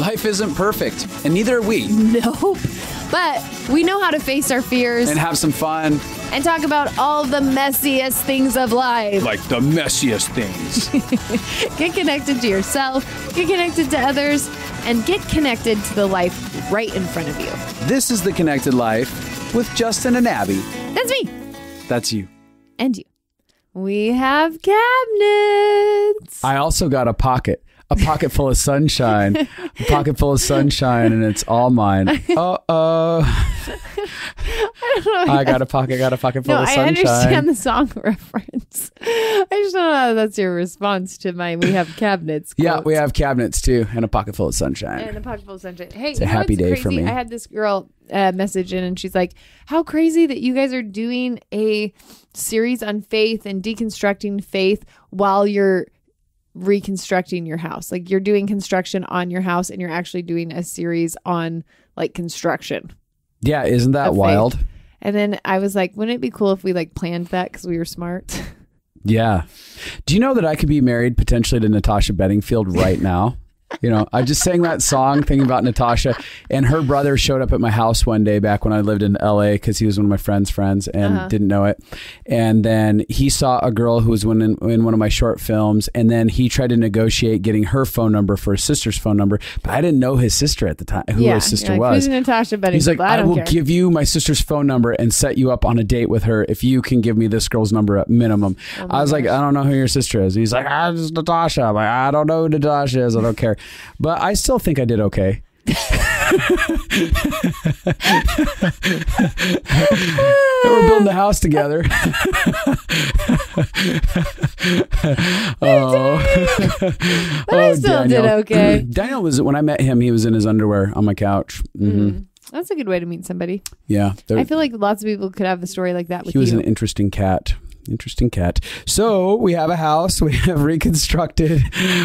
Life isn't perfect, and neither are we. Nope. But we know how to face our fears And have some fun, and talk about all the messiest things of life. like the messiest things. Get connected to yourself, get connected to others, and get connected to the life right in front of you. this is The Connected Life with Justin and Abi. That's me That's you. and you. We have cabinets. I also got a pocket. A pocket full of sunshine. a pocket full of sunshine, and it's all mine. Uh oh. I got a pocket, got a pocket full no, of sunshine. I understand the song reference. I just don't know that's your response to my "We have cabinets." Yeah, we have cabinets too, and a pocket full of sunshine. and a pocket full of sunshine. Hey, It's a happy day crazy? for me. I had this girl uh, message in, and she's like, "How crazy that you guys are doing a series on faith and deconstructing faith while you're reconstructing your house. Like you're doing construction on your house, and you're actually doing a series on like construction." Yeah, isn't that of faith. wild? And then I was like, "Wouldn't it be cool if we like planned that because we were smart?" Yeah. Do you know that I could be married potentially to Natasha Bedingfield right now? You know, I just sang that song thinking about Natasha, and her brother showed up at my house one day back when I lived in LA because he was one of my friend's friends and Uh-huh. didn't know it. And then he saw a girl who was in, in one of my short films, and then he tried to negotiate getting her phone number for his sister's phone number, but I didn't know his sister at the time, who yeah, his sister like, was. Who's Natasha Bedingfield? He's like, I I, will care. give you my sister's phone number and set you up on a date with her if you can give me this girl's number at minimum. Oh I was like, I don't know who your sister is. He's like, ah, it's Natasha. I'm like, I don't know who Natasha is. I don't care. But I still think I did okay. We're building the house together. oh, But I still did okay. Daniel was when I met him. He was in his underwear on my couch. hmm That's a good way to meet somebody. Yeah, I feel like lots of people could have a story like that with he was you. an interesting cat. Interesting cat. So we have a house. We have reconstructed.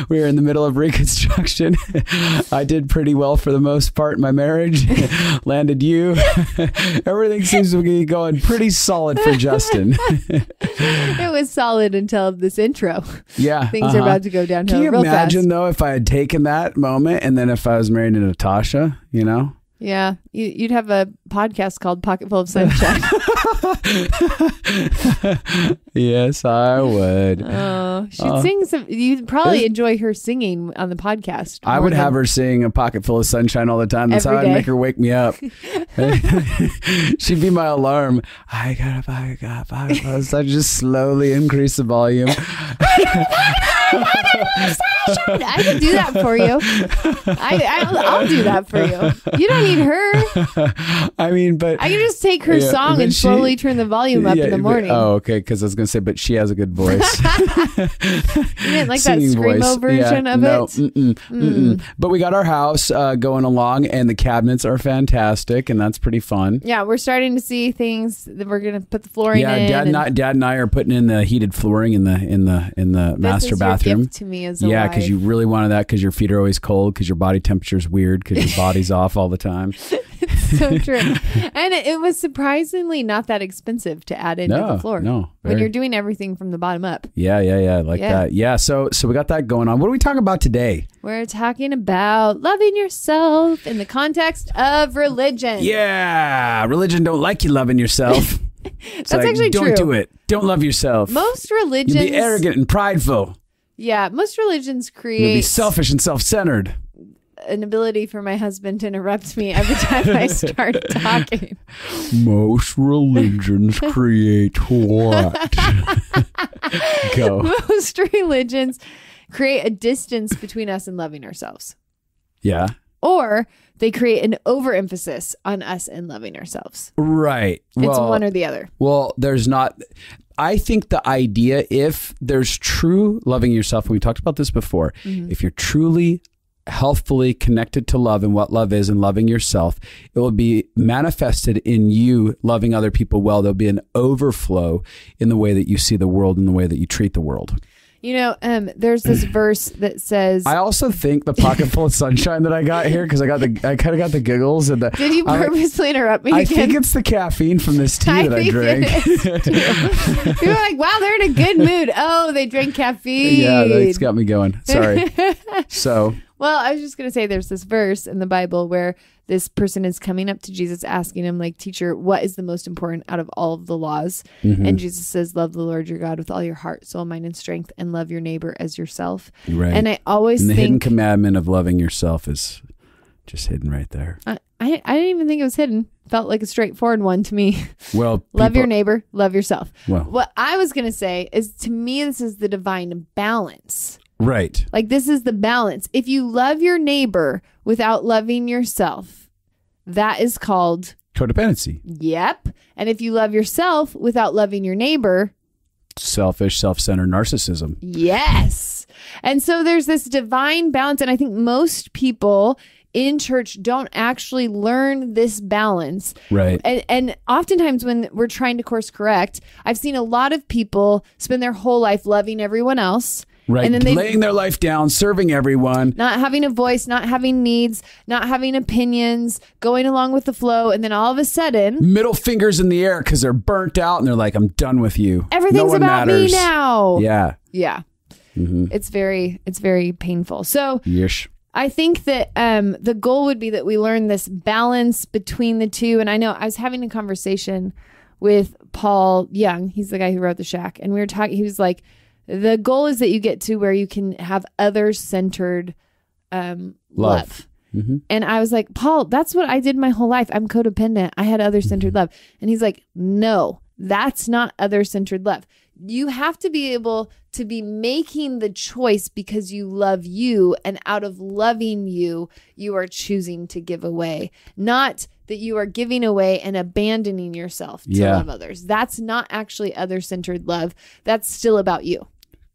We are in the middle of reconstruction. I did pretty well for the most part in my marriage. Landed you. Everything seems to be going pretty solid for Justin. it was solid until this intro. yeah, Things uh-huh. are about to go downhill Can you imagine fast. though if I had taken that moment and then if I was married to Natasha? You know. Yeah, you, you'd have a podcast called Pocket Full of Sunshine. yes, I would. oh, she'd Uh, sing some. You'd probably enjoy her singing on the podcast. I would have her sing a pocket full of sunshine all the time. That's how I'd day. make her wake me up. She'd be my alarm. I got a pocket, got a pocket full of sunshine. Just slowly increase the volume. I can do that for you. I, I I'll do that for you. You don't need her. I mean, but I can just take her Yeah, song and she- slowly turn the volume up Yeah, in the but- morning. oh, okay. Because I was gonna say, but she has a good voice. you didn't like that screamo voice. version Yeah, of no, it? Mm-mm, mm-mm. But we got our house uh, going along, and the cabinets are fantastic, and that's pretty fun. Yeah, we're starting to see things that we're gonna put the flooring Yeah, in. dad and, dad and I are putting in the heated flooring in the in the in the master bathroom. to me as a Yeah, because you really wanted that because your feet are always cold because your body temperature is weird because your body's off all the time. so true. and it, it was surprisingly not that expensive to add into No, the floor. no, when you're doing everything from the bottom up. Yeah, yeah, yeah, like Yeah. that. Yeah, so so we got that going on. What are we talking about today? We're talking about loving yourself in the context of religion. Yeah, religion don't like you loving yourself. It's That's like, actually don't true. do it. Don't love yourself. Most You'll religions, be arrogant and prideful. yeah, most religions You'll be create selfish and self-centered. An ability for my husband to interrupt me every time I start talking. Most religions create what? Go. Most religions create a distance between us and loving ourselves, Yeah. or they create an overemphasis on us and loving ourselves. Right. It's Well, one or the other. Well, there's not. I think the idea, if there's true loving yourself, and we talked about this before, Mm-hmm. if you're truly healthfully connected to love and what love is and loving yourself, it will be manifested in you loving other people well. There'll be an overflow in the way that you see the world and the way that you treat the world. You know, um, there's this verse that says, I also think the pocket full of sunshine that I got here because I got the I kind of got the giggles and the. "Did you I- purposely interrupt me I again?" think it's the caffeine from this tea I that I drank. it is, too. People are like, "Wow, they're in a good mood." Oh, they drank caffeine. Yeah, that's got me going. Sorry. So Well, I was just going to say there's this verse in the Bible where this person is coming up to Jesus asking him like, "Teacher, what is the most important out of all of the laws?" Mm-hmm. And Jesus says, "Love the Lord your God with all your heart, soul, mind, and strength and love your neighbor as yourself." right. And I always and the hidden commandment of loving yourself is just hidden right there. I, I I didn't even think it was hidden. Felt like a straightforward one to me. Well, love your neighbor, love yourself. Well, What I was going to say is to me this is the divine balance. Right. Like this is the balance. If you love your neighbor without loving yourself, that is called Codependency, yep. And if you love yourself without loving your neighbor, selfish, self-centered narcissism. yes. And so there's this divine balance and I think most people in church don't actually learn this balance. Right. And, and oftentimes when we're trying to course correct, I've seen a lot of people spend their whole life loving everyone else. Right. And then they Laying their life down, serving everyone. not having a voice, not having needs, not having opinions, going along with the flow, and then all of a sudden, Middle fingers in the air because they're burnt out and they're like, I'm done with you. everything's no about matters. me now. Yeah. Yeah. It's very it's very painful. So Yeesh. I think that um, the goal would be that we learn this balance between the two. And I know I was having a conversation with Paul Young. He's the guy who wrote The Shack. And we were talking, he was like, the goal is that you get to where you can have other centered um, Love. love. hmm And I was like, Paul, that's what I did my whole life. I'm codependent. I had other centered love. And he's like, no, that's not other centered love. You have to be able to be making the choice because you love you. And out of loving you, you are choosing to give away, not that you are giving away and abandoning yourself to Yeah. love others. That's not actually other centered love. That's still about you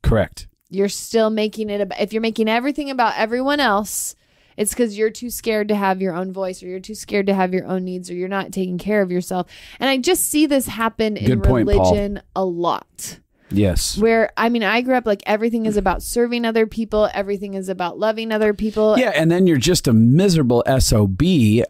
Correct. you're still making it about if you're making everything about everyone else it's because you're too scared to have your own voice or you're too scared to have your own needs or you're not taking care of yourself and i just see this happen in Good point, Paul. religion a lot Yes. where i mean i grew up like everything is about serving other people everything is about loving other people Yeah, and then you're just a miserable SOB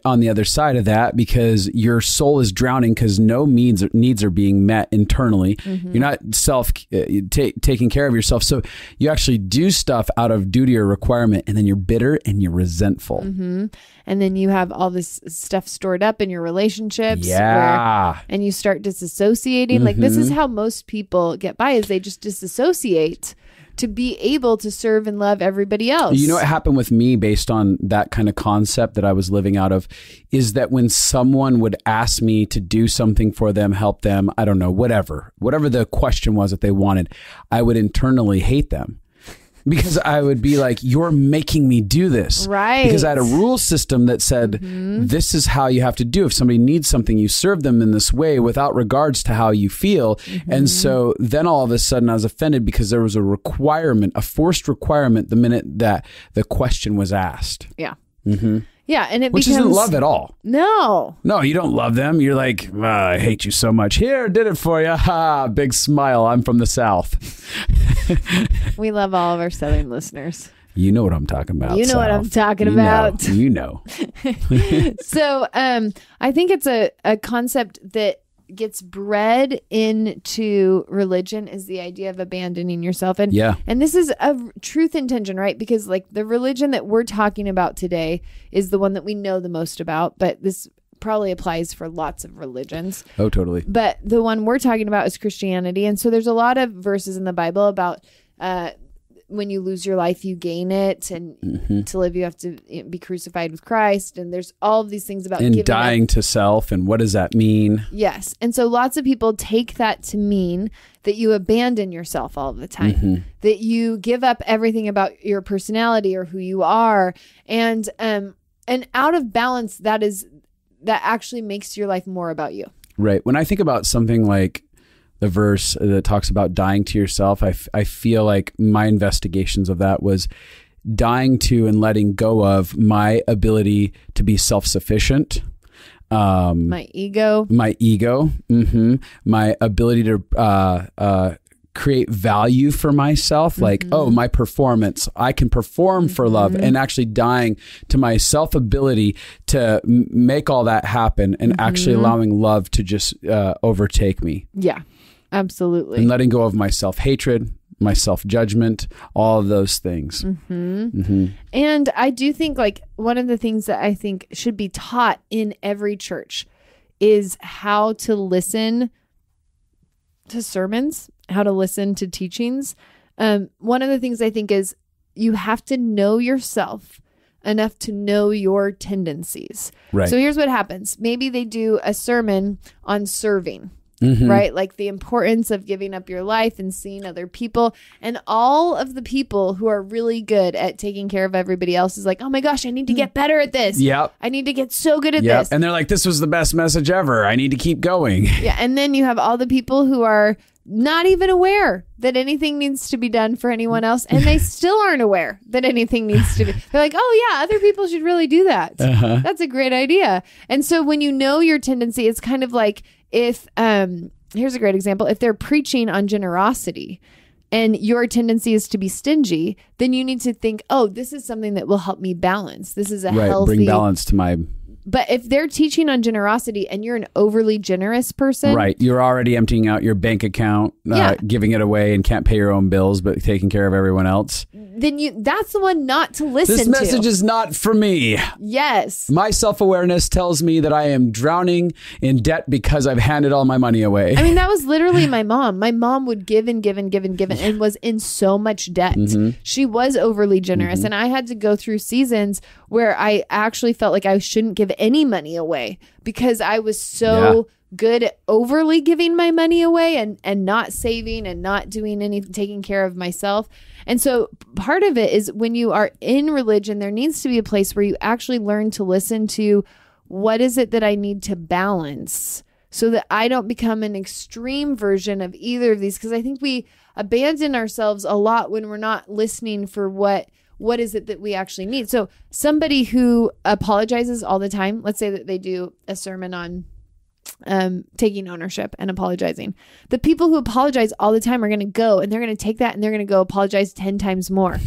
on the other side of that because your soul is drowning because no needs needs are being met internally. Mm-hmm. You're not self uh, ta taking care of yourself, so you actually do stuff out of duty or requirement, and then you're bitter and you're resentful. and then you have all this stuff stored up in your relationships where- Yeah, and you start disassociating like this Mm-hmm. is how most people get by is they just disassociate to be able to serve and love everybody else You know what happened with me based on that kind of concept that I was living out of is that when someone would ask me to do something for them, help them, I don't know, whatever, whatever the question was that they wanted, I would internally hate them. Because I would be like, you're making me do this. Right. Because I had a rule system that said, mm-hmm. this is how you have to do. If somebody needs something, you serve them in this way without regards to how you feel. And mm-hmm. so then all of a sudden I was offended because there was a requirement, a forced requirement the minute that the question was asked, yeah mm-hmm. Yeah and it which becomes isn't love at all. no No, you don't love them. You're like, "Ah, I hate you so much. Here, did it for you. Ha, big smile. I'm from the South. we love all of our southern listeners You know what I'm talking about. You know what I'm talking You know. about. You know. so um i think it's a, a concept that gets bred into religion is the idea of abandoning yourself and Yeah. and this is a truth intention right because like the religion that we're talking about today is the one that we know the most about but this probably applies for lots of religions Oh, totally. but the one we're talking about is Christianity. And so there's a lot of verses in the Bible about uh, when you lose your life, you gain it. And Mm-hmm. to live, you have to be crucified with Christ. And there's all of these things about And giving up. dying to self. And what does that mean? Yes. And so lots of people take that to mean that you abandon yourself all the time, Mm-hmm. that you give up everything about your personality or who you are. And, um, and out of balance, that is, that actually makes your life more about you. Right. When I think about something like the verse that talks about dying to yourself, I, f- I feel like my investigations of that was dying to and letting go of my ability to be self sufficient. Um, My ego. my ego, hmm my ability to uh, uh, create value for myself, like, oh, my performance, I can perform for love, and actually dying to my self ability to m- make all that happen and actually allowing love to just uh, overtake me Yeah, absolutely. and letting go of my self hatred, my self judgment, all of those things. And I do think like one of the things that I think should be taught in every church is how to listen to sermons, how to listen to teachings. Um, one of the things I think is you have to know yourself enough to know your tendencies. Right. So here's what happens. Maybe they do a sermon on serving. Mhm. Right? Like the importance of giving up your life and seeing other people. And all of the people who are really good at taking care of everybody else is like, oh my gosh, I need to get better at this. Yep. I need to get so good at Yep. this. And they're like, this was the best message ever. I need to keep going. yeah. And then you have all the people who are not even aware that anything needs to be done for anyone else. And they still aren't aware that anything needs to be. They're like, oh, yeah, other people should really do that. Uh-huh. That's a great idea. And so when you know your tendency, it's kind of like if, um, here's a great example if they're preaching on generosity and your tendency is to be stingy, then you need to think, oh, this is something that will help me balance. This is a right. healthy Bring balance to my. But if they're teaching on generosity and you're an overly generous person, Right. You're already emptying out your bank account, uh, Yeah. giving it away, and can't pay your own bills, but taking care of everyone else. Then you that's the one not to listen to. This message to. is not for me. yes. My self awareness tells me that I am drowning in debt because I've handed all my money away. I mean, that was literally my mom. My mom would give and give and give and give and, was in so much debt. Mm-hmm. She was overly generous. And I had to go through seasons where I actually felt like I shouldn't give any money away because I was so good overly giving my money away and, and not saving and not doing any taking care of myself. And so part of it is when you are in religion, there needs to be a place where you actually learn to listen to what is it that I need to balance so that I don't become an extreme version of either of these because I think we abandon ourselves a lot when we're not listening for what what is it that we actually need. So somebody who apologizes all the time, let's say that they do a sermon on um, taking ownership and apologizing. The people who apologize all the time are going to go and they're going to take that and they're going to go apologize 10 times more.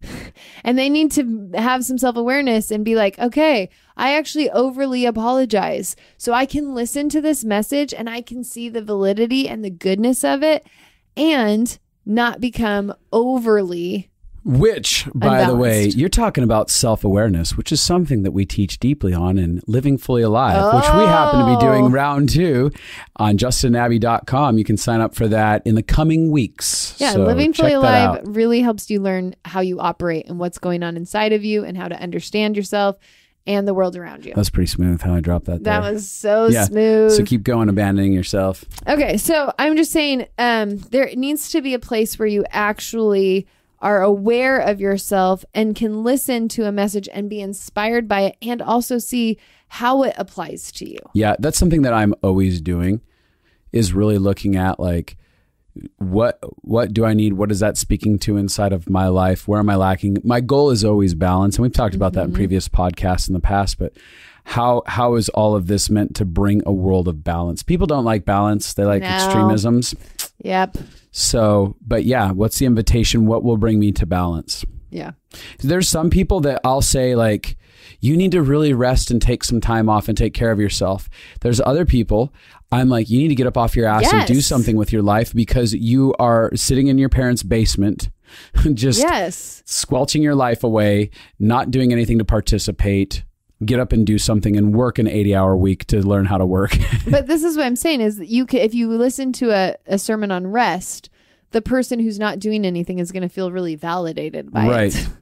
and they need to have some self awareness and be like, okay, I actually overly apologize. So I can listen to this message and I can see the validity and the goodness of it and not become overly. Which, by the way, you're talking about self awareness, which is something that we teach deeply on in Living Fully Alive, which we happen to be Oh. doing round two on justinabbey.com. You can sign up for that in the coming weeks. Yeah, So living fully alive out. really helps you learn how you operate and what's going on inside of you and how to understand yourself and the world around you. That's pretty smooth how I dropped that That there. was so Yeah. smooth. so keep going, abandoning yourself. Okay, so I'm just saying um, there needs to be a place where you actually are aware of yourself and can listen to a message and be inspired by it and also see how it applies to you. Yeah, that's something that I'm always doing is really looking at like what what do I need? What is that speaking to inside of my life? Where am I lacking? My goal is always balance, and we've talked about that in mm-hmm. previous podcasts in the past, but how how is all of this meant to bring a world of balance? People don't like balance. They like No. extremisms. Yep. So, but yeah, what's the invitation? What will bring me to balance? Yeah. There's some people that I'll say like you need to really rest and take some time off and take care of yourself. There's other people I'm like you need to get up off your ass and do something with your life because you are sitting in your parents' basement just Yes. squelching your life away, not doing anything to participate. Get up and do something and work an 80 hour week to learn how to work. but this is what I'm saying is that you can, if you listen to a, a sermon on rest, the person who's not doing anything is going to feel really validated by Right. it.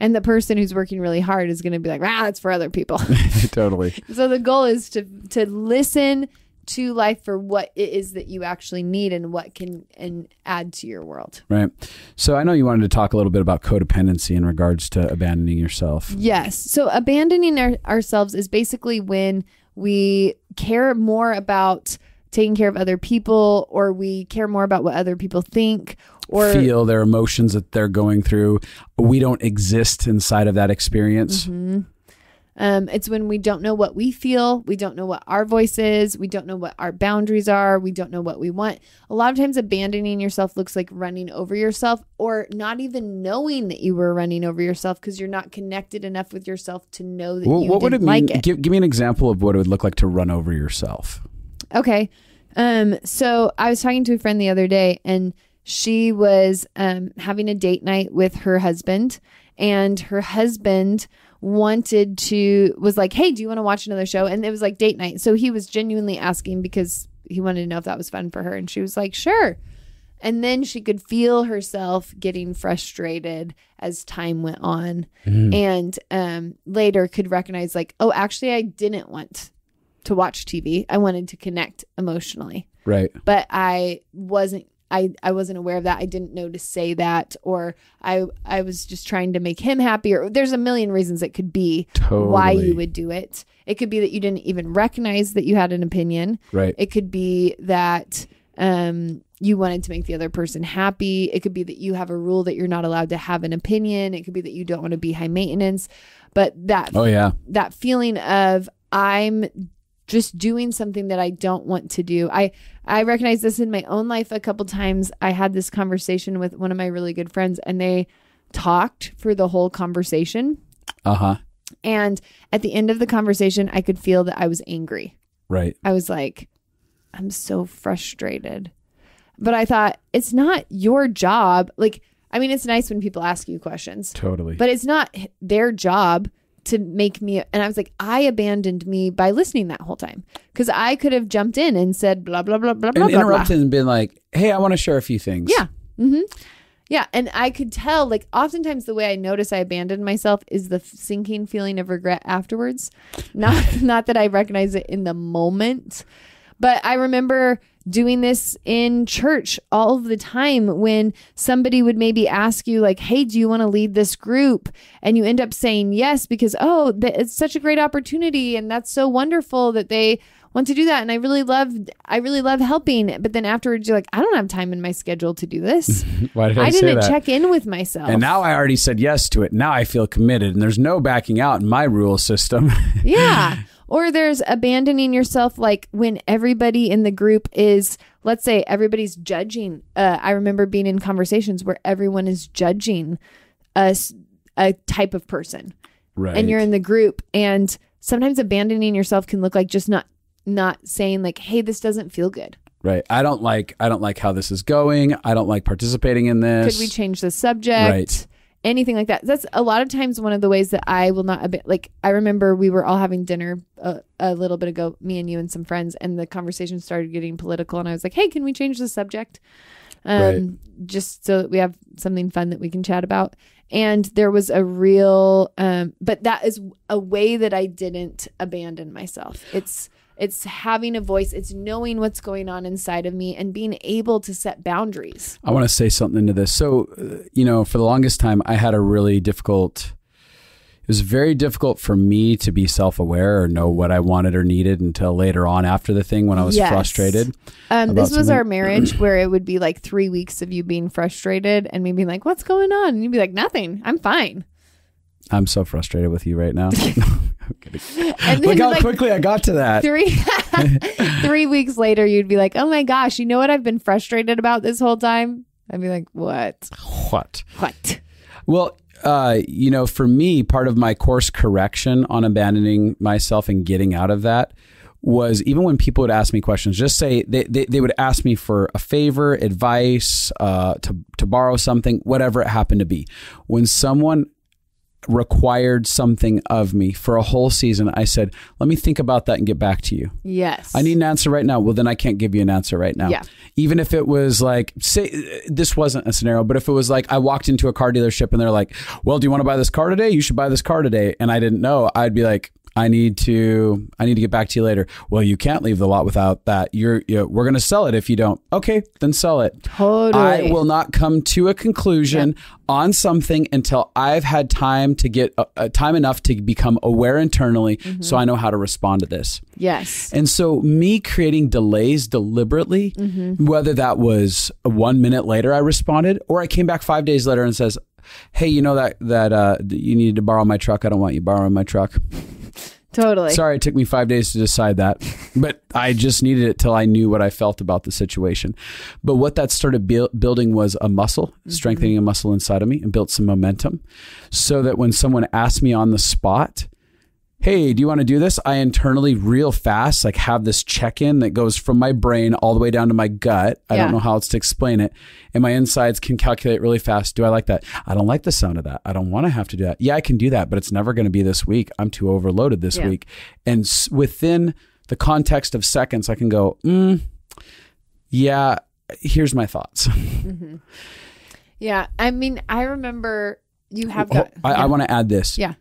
And the person who's working really hard is going to be like, ah, that's for other people. totally. so the goal is to to listen to life for what it is that you actually need and what can and add to your world. Right. So I know you wanted to talk a little bit about codependency in regards to abandoning yourself. Yes. So abandoning our, ourselves is basically when we care more about taking care of other people or we care more about what other people think or feel their emotions that they're going through. We don't exist inside of that experience. Mm-hmm. Um, it's when we don't know what we feel we don't know what our voice is we don't know what our boundaries are we don't know what we want a lot of times abandoning yourself looks like running over yourself or not even knowing that you were running over yourself because you're not connected enough with yourself to know that Well, you what would it mean? like it Give, give me an example of what it would look like to run over yourself. Okay. Um, so I was talking to a friend the other day and she was um, having a date night with her husband, and her husband wanted to was like, "Hey, do you want to watch another show?" And it was like date night, so he was genuinely asking because he wanted to know if that was fun for her, and she was like, "Sure." And then she could feel herself getting frustrated as time went on, and um, later could recognize like, "Oh, actually, I didn't want to watch TV. I wanted to connect emotionally." Right. but I wasn't I, I wasn't aware of that. I didn't know to say that or I I was just trying to make him happy or there's a million reasons it could be why you would do it. It could be that you didn't even recognize that you had an opinion. Right. It could be that um you wanted to make the other person happy. It could be that you have a rule that you're not allowed to have an opinion. It could be that you don't want to be high maintenance. But that Oh yeah. that feeling of I'm just doing something that I don't want to do. I I recognize this in my own life a couple times. I had this conversation with one of my really good friends and they talked for the whole conversation Uh huh. and at the end of the conversation I could feel that I was angry. Right. I was like I'm so frustrated. But I thought it's not your job. Like I mean it's nice when people ask you questions. Totally. But it's not their job to make me. And I was like, I abandoned me by listening that whole time because I could have jumped in and said blah blah blah blah blah and blah. blah. interrupted and been like, "Hey, I want to share a few things." Yeah. Mm-hmm. Yeah, and I could tell. Like, oftentimes the way I notice I abandoned myself is the sinking feeling of regret afterwards. Not not that I recognize it in the moment, but I remember doing this in church all of the time when somebody would maybe ask you like hey do you want to lead this group and you end up saying yes because oh th- it's such a great opportunity and that's so wonderful that they want to do that and i really love i really love helping but then afterwards you're like i don't have time in my schedule to do this Why did I, i say didn't that? check in with myself And now I already said yes to it. Now I feel committed, and there's no backing out in my rule system. yeah. Or there's abandoning yourself, like when everybody in the group is, let's say, everybody's judging. Uh, I remember being in conversations where everyone is judging a type of person, right. and you're in the group, and sometimes abandoning yourself can look like just not not saying like, "Hey, this doesn't feel good. right. I don't like. I don't like how this is going. I don't like participating in this. Could we change the subject?" Right. Anything like that. That's a lot of times one of the ways that I will not like. I remember we were all having dinner a, a little bit ago, me and you and some friends, and the conversation started getting political. And I was like, "Hey, can we change the subject?" Um, Right. just so that we have something fun that we can chat about. And there was a real, um, but that is a way that I didn't abandon myself. It's it's having a voice. It's knowing what's going on inside of me and being able to set boundaries. I want to say something to this. So, uh, you know, for the longest time, I had a really difficult. It was very difficult for me to be self-aware or know what I wanted or needed until later on after the thing when I was Yes. frustrated. Um, this was something. our marriage where it would be like three weeks of you being frustrated and me being like, "What's going on?" And you'd be like, "Nothing. I'm fine." I'm so frustrated with you right now. Look how like quickly I got to that. three three weeks later, you'd be like, "Oh my gosh, you know what I've been frustrated about this whole time?" I'd be like, "What? What? What?" Well, uh, you know, for me, part of my course correction on abandoning myself and getting out of that was even when people would ask me questions, just say they, they, they would ask me for a favor, advice, uh, to, to borrow something, whatever it happened to be. When someone required something of me for a whole season, I said, let me think about that and get back to you. Yes, I need an answer right now. Well, then I can't give you an answer right now. Yeah. Even if it was like, say, this wasn't a scenario, but if it was like I walked into a car dealership and they're like, well, do you want to buy this car today? You should buy this car today. And I didn't know, I'd be like, I need to, I need to get back to you later. Well, you can't leave the lot without that. You're, you we're going to sell it if you don't. Okay, then sell it. totally. I will not come to a conclusion on something until I've had time to get uh, uh, time enough to become aware internally, Mm-hmm. so I know how to respond to this. Yes. And so, me creating delays deliberately, whether that was one minute later I responded, or I came back five days later and says, "Hey, you know that that uh, you needed to borrow my truck. I don't want you borrowing my truck. Totally. Sorry, it took me five days to decide that, but I just needed it till I knew what I felt about the situation. But what that started buil- building was a muscle, strengthening a muscle inside of me, and built some momentum, so that when someone asked me on the spot, hey, do you want to do this? I internally, real fast, like have this check in that goes from my brain all the way down to my gut. I Yeah. don't know how else to explain it. And my insides can calculate really fast. Do I like that? I don't like the sound of that. I don't want to have to do that. Yeah, I can do that, but it's never going to be this week. I'm too overloaded this Yeah. week. And s- within the context of seconds, I can go, mm, yeah, here's my thoughts. Yeah. I mean, I remember you have got. I, yeah. I want to add this. Yeah.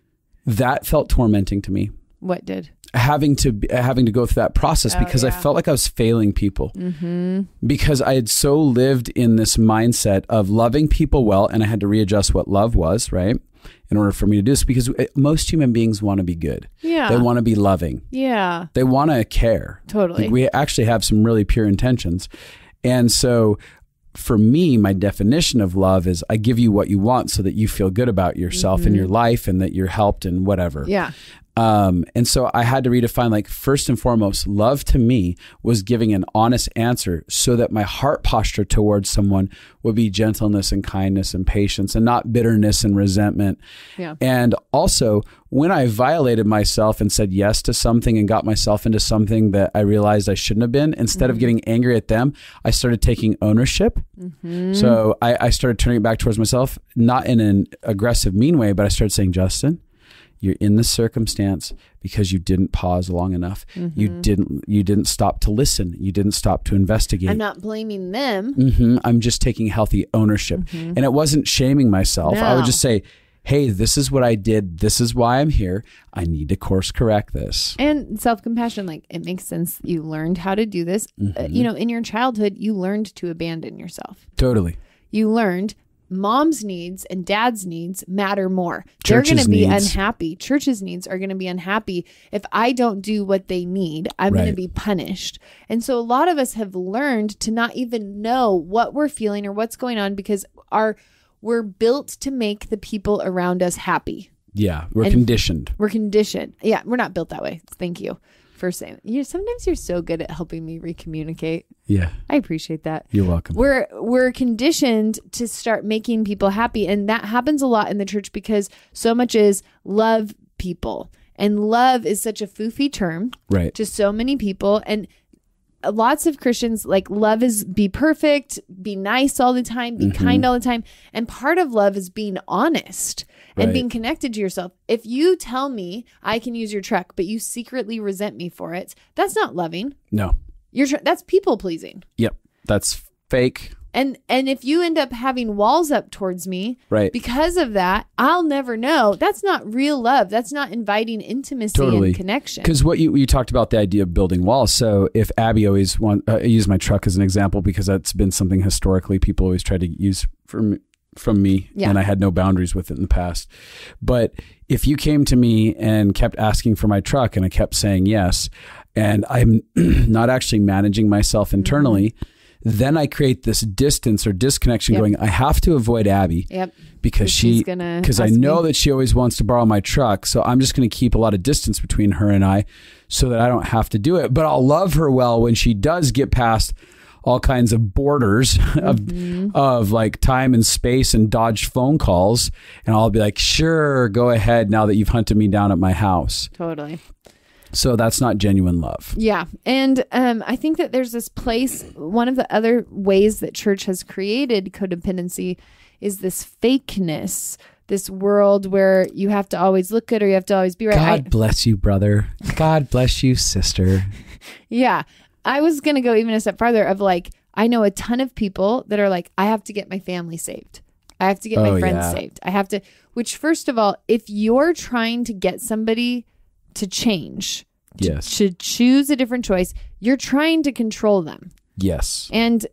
That felt tormenting to me. What did? having to having to go through that process Oh, because I felt like I was failing people Mm-hmm. because I had so lived in this mindset of loving people well and I had to readjust what love was right in order for me to do this because uh, most human beings want to be good Yeah. they want to be loving yeah. they want to care Totally. Like, we actually have some really pure intentions and so for me my definition of love is I give you what you want so that you feel good about yourself and your life and that you're helped and whatever Mm-hmm. yeah. Um, and so I had to redefine like first and foremost, love to me was giving an honest answer so that my heart posture towards someone would be gentleness and kindness and patience and not bitterness and resentment. Yeah. And also when I violated myself and said yes to something and got myself into something that I realized I shouldn't have been, instead of getting angry at them, I started taking ownership. So I, I started turning it back towards myself, not in an aggressive, mean way, but I started saying, Justin, you're in this circumstance because you didn't pause long enough. You didn't you didn't stop to listen. You didn't stop to investigate. I'm not blaming them. hmm I'm just taking healthy ownership. And it wasn't shaming myself. I would just say, hey, this is what I did. This is why I'm here. I need to course correct this. And self compassion, like it makes sense. You learned how to do this. Uh, Mm-hmm. you know, in your childhood, you learned to abandon yourself. Totally. You learned mom's needs and dad's needs matter more. They're going to be needs. unhappy. Church's needs are going to be unhappy if I don't do what they need. I'm going to be punished. And so a lot of us have learned to not even know what we're feeling or what's going on because our we're built to make the people around us happy. Yeah. We're And- conditioned. We're conditioned. Yeah, we're not built that way. Thank you for saying. You sometimes you're so good at helping me recommunicate. Yeah. I appreciate that. You're welcome. We're we're conditioned to start making people happy and that happens a lot in the church because so much is love people. And love is such a foofy term right. to so many people and lots of Christians like love is be perfect, be nice all the time, be Mm-hmm. kind all the time. And part of love is being honest and Right. being connected to yourself. If you tell me I can use your truck, but you secretly resent me for it, that's not loving. No. You're tr- that's people pleasing. Yep. That's fake. And and if you end up having walls up towards me Right. because of that, I'll never know. That's not real love. That's not inviting intimacy Totally. and connection. Because what you you talked about the idea of building walls. So if Abi always want, uh, I use my truck as an example because that's been something historically people always try to use from from me, Yeah. and I had no boundaries with it in the past. But if you came to me and kept asking for my truck, and I kept saying yes, and I'm not actually managing myself internally. Then I create this distance or disconnection Yep. going, I have to avoid Abi Yep. because she because I know me. that she always wants to borrow my truck. So I'm just going to keep a lot of distance between her and I so that I don't have to do it. But I'll love her well when she does get past all kinds of borders of Mm-hmm. of like time and space and dodged phone calls and I'll be like, "Sure, go ahead now that you've hunted me down at my house." Totally. So that's not genuine love. Yeah. And um, I think that there's this place, one of the other ways that church has created codependency is this fakeness, this world where you have to always look good or you have to always be right. God bless you, brother. God bless you, sister. yeah. I was going to go even a step farther of like, I know a ton of people that are like, I have to get my family saved. I have to get Oh, my friends yeah. saved. I have to, which, first of all, if you're trying to get somebody to change, Yes. to choose a different choice, you're trying to control them. Yes. And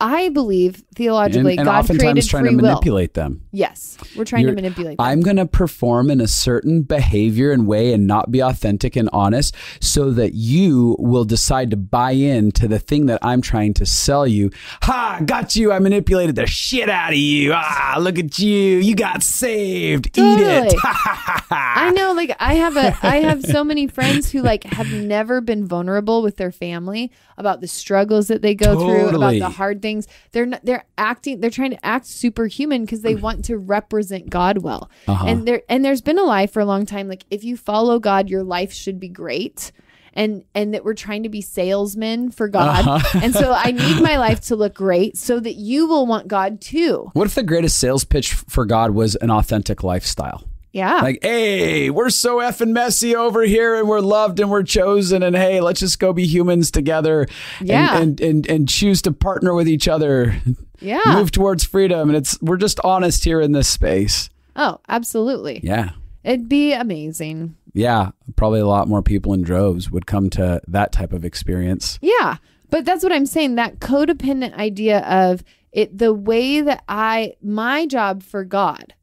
I believe theologically, and God oftentimes created trying free to will. manipulate them. Yes, we're trying You're- to manipulate. Them. I'm going to perform in a certain behavior and way and not be authentic and honest so that you will decide to buy in to the thing that I'm trying to sell you. Ha, got you. I manipulated the shit out of you. Ah, look at you. You got saved. Totally. Eat it. Totally. I know, like I have a, I have so many friends who like have never been vulnerable with their family about the struggles that they go through, about the hard things. Things. They're not, they're acting. They're trying to act superhuman because they want to represent God well. Uh-huh. And there and there's been a lie for a long time. Like if you follow God, your life should be great. And and that we're trying to be salesmen for God. Uh-huh. and so I need my life to look great so that you will want God too. What if the greatest sales pitch for God was an authentic lifestyle? Yeah. Like, hey, we're so effing messy over here and we're loved and we're chosen. And hey, let's just go be humans together and, Yeah. and, and, and choose to partner with each other, yeah. move towards freedom. And it's, we're just honest here in this space. Oh, absolutely. Yeah. It'd be amazing. Yeah. Probably a lot more people in droves would come to that type of experience. Yeah. But that's what I'm saying. That codependent idea of it, the way that I, my job for God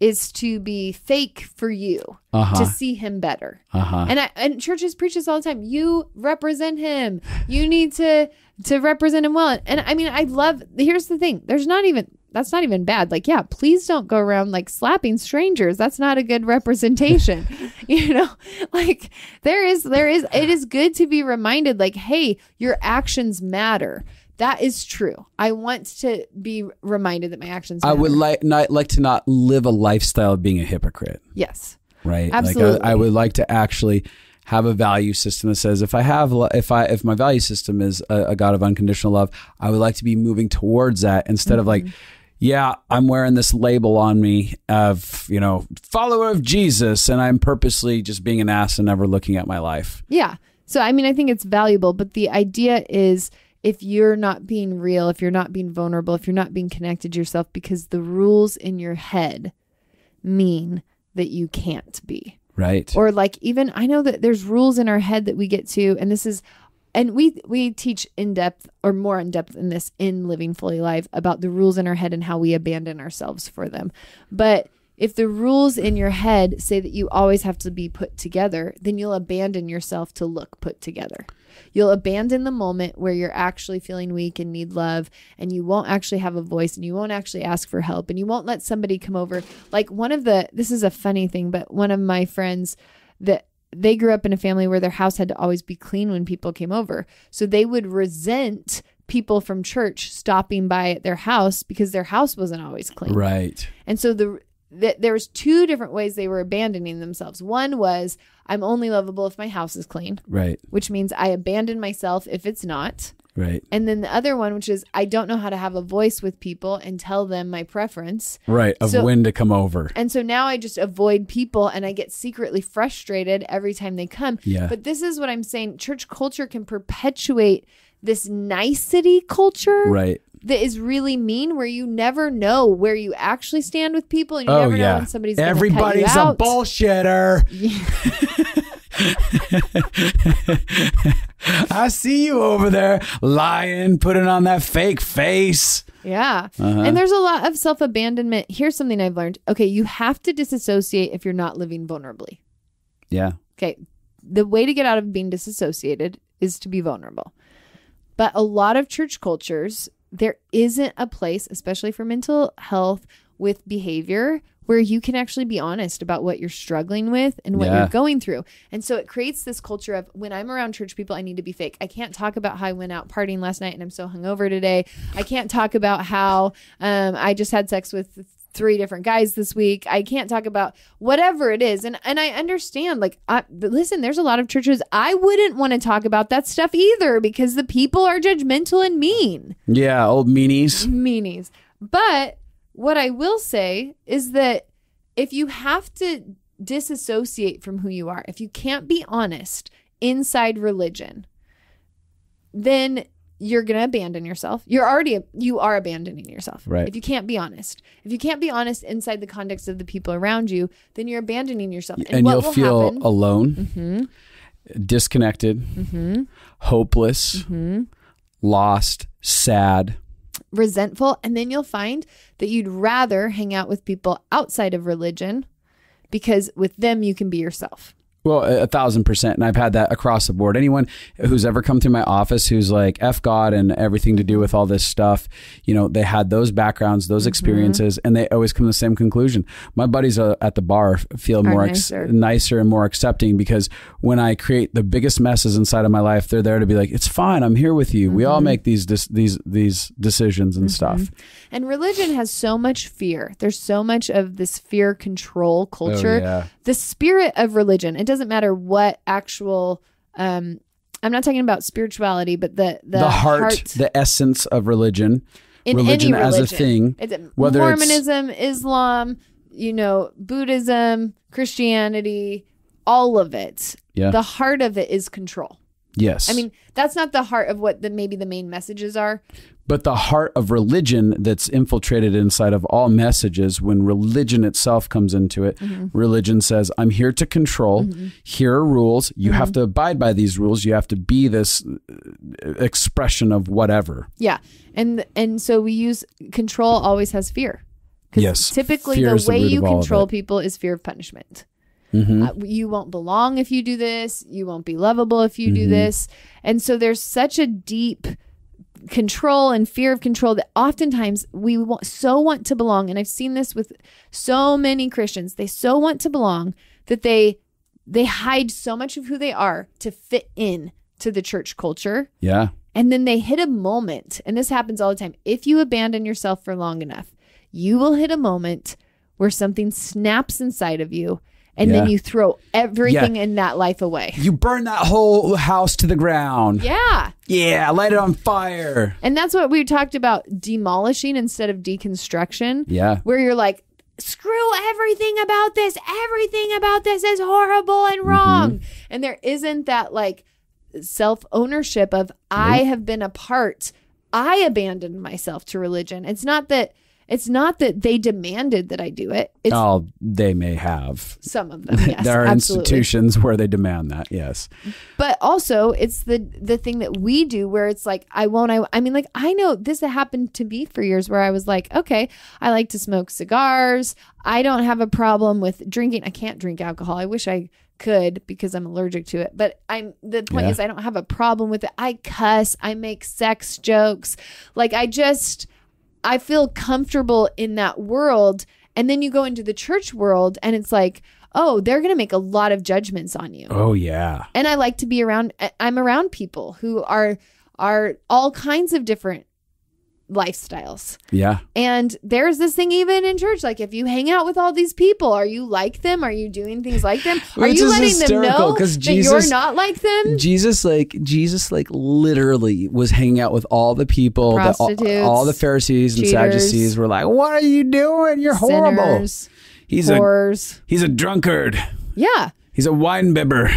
is to be fake for you Uh huh. to see him better. Uh huh. And I, and churches preach this all the time. You represent him. You need to to represent him well. And I mean, I love. Here's the thing. There's not even. That's not even bad. Like, yeah, please don't go around like slapping strangers. That's not a good representation. you know, like there is there is. It is good to be reminded. Like, hey, your actions matter. That is true. I want to be reminded that my actions. I would like not like to not live a lifestyle of being a hypocrite. Yes. right? Absolutely. Like I, I would like to actually have a value system that says if I have if I if my value system is a, a God of unconditional love, I would like to be moving towards that instead of like. Mm-hmm. Yeah, I'm wearing this label on me of, you know, follower of Jesus, and I'm purposely just being an ass and never looking at my life. Yeah. So I mean, I think it's valuable, but the idea is if you're not being real, if you're not being vulnerable, if you're not being connected to yourself, because the rules in your head mean that you can't be. Right. Or like even I know that there's rules in our head that we get to, and this is and we we teach in depth or more in depth in this in living fully live about the rules in our head and how we abandon ourselves for them. But if the rules in your head say that you always have to be put together, then you'll abandon yourself to look put together. You'll abandon the moment where you're actually feeling weak and need love, and you won't actually have a voice and you won't actually ask for help, and you won't let somebody come over. Like one of the, this is a funny thing, but one of my friends that they grew up in a family where their house had to always be clean when people came over. So they would resent people from church stopping by at their house because their house wasn't always clean. right. And so the th- there was two different ways they were abandoning themselves. One was I'm only lovable if my house is clean, Right. which means I abandon myself if it's not. Right. And then the other one, which is I don't know how to have a voice with people and tell them my preference. Right. Of So- when to come over. And so now I just avoid people and I get secretly frustrated every time they come. Yeah. But this is what I'm saying church culture can perpetuate this nicety culture Right. That is really mean where you never know where you actually stand with people and you Oh never know when somebody's Everybody's a out. bullshitter. I see you over there lying, putting on that fake face. Yeah. Uh-huh. And there's a lot of self abandonment. Here's something I've learned. Okay, you have to disassociate if you're not living vulnerably. Yeah. Okay. The way to get out of being disassociated is to be vulnerable. But a lot of church cultures, there isn't a place, especially for mental health with behavior, where you can actually be honest about what you're struggling with and what Yeah. you're going through. And so it creates this culture of when I'm around church people, I need to be fake. I can't talk about how I went out partying last night and I'm so hungover today. I can't talk about how um, I just had sex with three different guys this week. I can't talk about whatever it is. And and I understand like I, listen, there's a lot of churches I wouldn't want to talk about that stuff either because the people are judgmental and mean. Yeah. Old meanies. Meanies. But what I will say is that if you have to disassociate from who you are, if you can't be honest inside religion, then you're going to abandon yourself. You're already you are abandoning yourself. Right. If you can't be honest. If you can't be honest inside the context of the people around you, then you're abandoning yourself. And, what you'll feel happen, alone, mm-hmm. disconnected, mm-hmm. hopeless, mm-hmm. lost, sad. resentful, and then you'll find that you'd rather hang out with people outside of religion because with them you can be yourself. Well, a, a thousand percent. And I've had that across the board. Anyone who's ever come through my office who's like F God and everything to do with all this stuff, you know, they had those backgrounds, those Mm-hmm. experiences, and they always come to the same conclusion. My buddies at the bar feel Are more ex- nicer. nicer and more accepting because when I create the biggest messes inside of my life, they're there to be like, it's fine. I'm here with you. We Mm-hmm. all make these, dis- these, these decisions and stuff. And religion has so much fear. There's so much of this fear control culture. Oh, yeah. The spirit of religion. It doesn't matter what actual um I'm not talking about spirituality, but the the, The, heart, the essence of religion, in religion any as a thing, It's whether it's- Mormonism, Islam, you know, Buddhism, Christianity, all of it. Yeah. The heart of it is control. Yes. I mean, that's not the heart of what the maybe the main messages are. But the heart of religion that's infiltrated inside of all messages, when religion itself comes into it, Mm-hmm. religion says, I'm here to control. Here are rules. You Mm-hmm. have to abide by these rules. You have to be this uh, expression of whatever. Yeah. And and so we use control always has fear. Yes. Typically the is the way you of all of control people is fear of punishment. Mm-hmm. Uh, you won't belong if you do this. You won't be lovable if you do Mm-hmm. this. And so there's such a deep control and fear of control that oftentimes we want, so want to belong. And I've seen this with so many Christians. They so want to belong that they they hide so much of who they are to fit in to the church culture. Yeah. And then they hit a moment, and this happens all the time. If you abandon yourself for long enough, you will hit a moment where something snaps inside of you, and then you throw everything in that life away. You burn that whole house to the ground. Yeah. Yeah. Light it on fire. And that's what we talked about demolishing instead of deconstruction, Yeah. where you're like, screw everything about this. Everything about this is horrible and mm-hmm. wrong. And there isn't that like self ownership of, I have been a part. I abandoned myself to religion. It's not that. It's not that they demanded that I do it. It's Oh, they may have. some of them. Yes, there are absolutely. institutions where they demand that. Yes. but also it's the the thing that we do where it's like i won't i, I mean like i know this happened to me for years where i was like okay i like to smoke cigars i don't have a problem with drinking i can't drink alcohol i wish i could because i'm allergic to it but i'm the point Yeah. is i don't have a problem with it i cuss i make sex jokes like i just i feel comfortable in that world and then you go into the church world and it's like oh they're going to make a lot of judgments on you Oh, yeah. and I like to be around I'm around people who are are all kinds of different lifestyles. Yeah. And there's this thing even in church like if you hang out with all these people, are you like them? Are you doing things like them? Are you letting them know 'cause that Jesus- you're not like them? Jesus like Jesus like literally was hanging out with all the people that all, Prostitutes, all the Pharisees and cheaters, Sadducees were like, "What are you doing? You're horrible." Sinners, He's a he's a drunkard. Yeah. He's a wine bibber.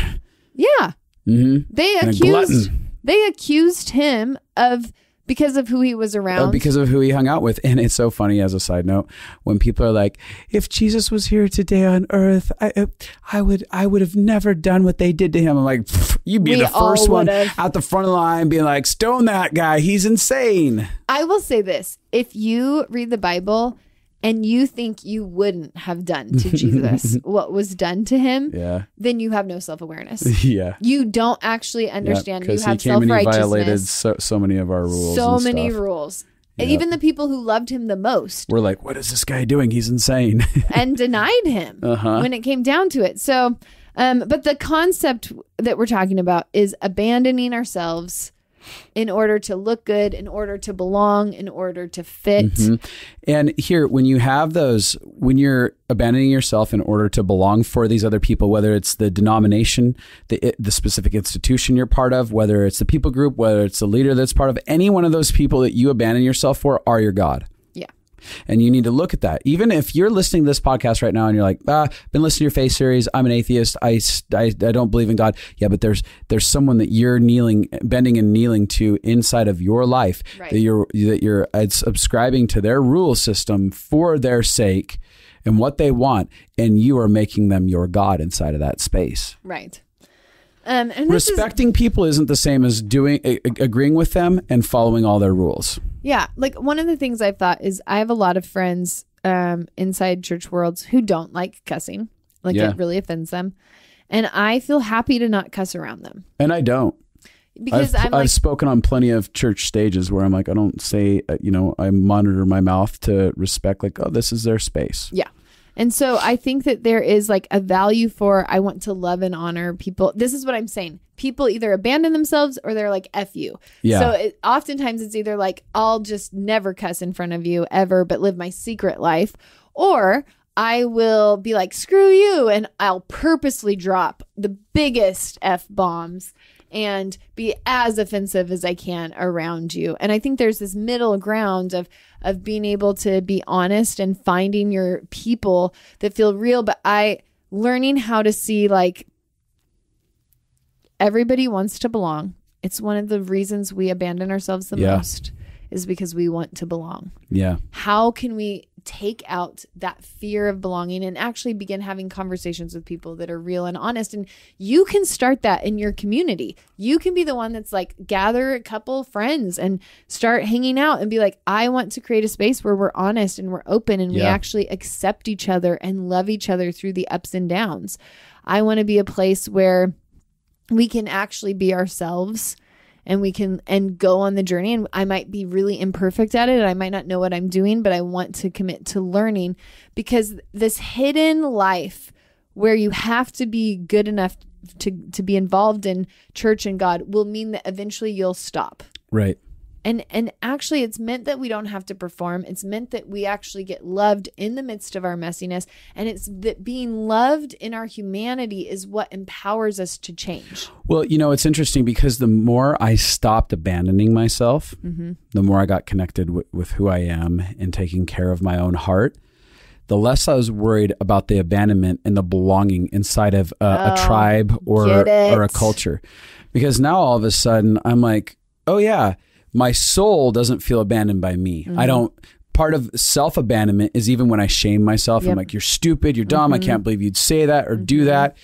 Yeah. hmm They And accused they accused him of because of who he was around. Oh, because of who he hung out with. And it's so funny as a side note when people are like, "If Jesus was here today on earth, I uh, I would I would have never done what they did to him." I'm like, "You'd be We the first one out the front of the line being like, "Stone that guy. He's insane." I will say this: if you read the Bible and you think you wouldn't have done to Jesus what was done to him, Yeah. then you have no self awareness. Yeah. You don't actually understand. you because have he came self and he violated so, so many of our rules. So many stuff. rules. And Yeah. even the people who loved him the most We're like, what is this guy doing? He's insane. and denied him Uh-huh. when it came down to it. So, um, but the concept that we're talking about is abandoning ourselves in order to look good, in order to belong, in order to fit. Mm-hmm. and here, when you have those, when you're abandoning yourself in order to belong for these other people, whether it's the denomination, the the specific institution you're part of, whether it's the people group, whether it's the leader that's part of, any one of those people that you abandon yourself for are your God. And you need to look at that. Even if you're listening to this podcast right now and you're like, ah, been listening to your faith series. I'm an atheist. I, I, I don't believe in God. Yeah, but there's there's someone that you're kneeling, bending and kneeling to inside of your life Right. that you're that you're uh, subscribing to their rule system for their sake and what they want, and you are making them your God inside of that space. Right. Um, and this is, Respecting people isn't the same as doing agreeing with them and following all their rules. yeah, like one of the things I've thought is I have a lot of friends um, inside church worlds who don't like cussing. Like Yeah. it really offends them. And I feel happy to not cuss around them And I don't. because I've, I'm like, I've spoken on plenty of church stages where I'm like, I don't say, uh, you know, I monitor my mouth to respect, like, oh, this is their space. Yeah. And so I think that there is like a value for I want to love and honor people. This is what I'm saying. People either abandon themselves or they're like F you. Yeah. So it, oftentimes it's either like I'll just never cuss in front of you ever, but live my secret life, or I will be like, screw you, and I'll purposely drop the biggest F bombs and be as offensive as I can around you. And I think there's this middle ground of of being able to be honest and finding your people that feel real. But I learning how to see like everybody wants to belong. It's one of the reasons we abandon ourselves the Yeah. most is because we want to belong Yeah. how can we take out that fear of belonging and actually begin having conversations with people that are real and honest. And you can start that in your community. You can be the one that's like gather a couple friends and start hanging out and be like i want to create a space where we're honest and we're open and we actually accept each other and love each other through the ups and downs. I want to be a place where we can actually be ourselves and we can and go on the journey and I might be really imperfect at it and I might not know what I'm doing but I want to commit to learning because this hidden life where you have to be good enough to to be involved in church and God will mean that eventually you'll stop. Right. And and actually it's meant that we don't have to perform. It's meant that we actually get loved in the midst of our messiness and it's that being loved in our humanity is what empowers us to change. Well, you know, it's interesting because the more I stopped abandoning myself, Mm-hmm. the more I got connected w- with who I am and taking care of my own heart, the less I was worried about the abandonment and the belonging inside of a, a Oh, tribe or or a culture. Because now all of a sudden I'm like, oh yeah, my soul doesn't feel abandoned by me. Mm-hmm. I don't. Part of self abandonment is even when I shame myself. Yep. I'm like, you're stupid, you're dumb. I Mm-hmm. can't believe you'd say that or do that.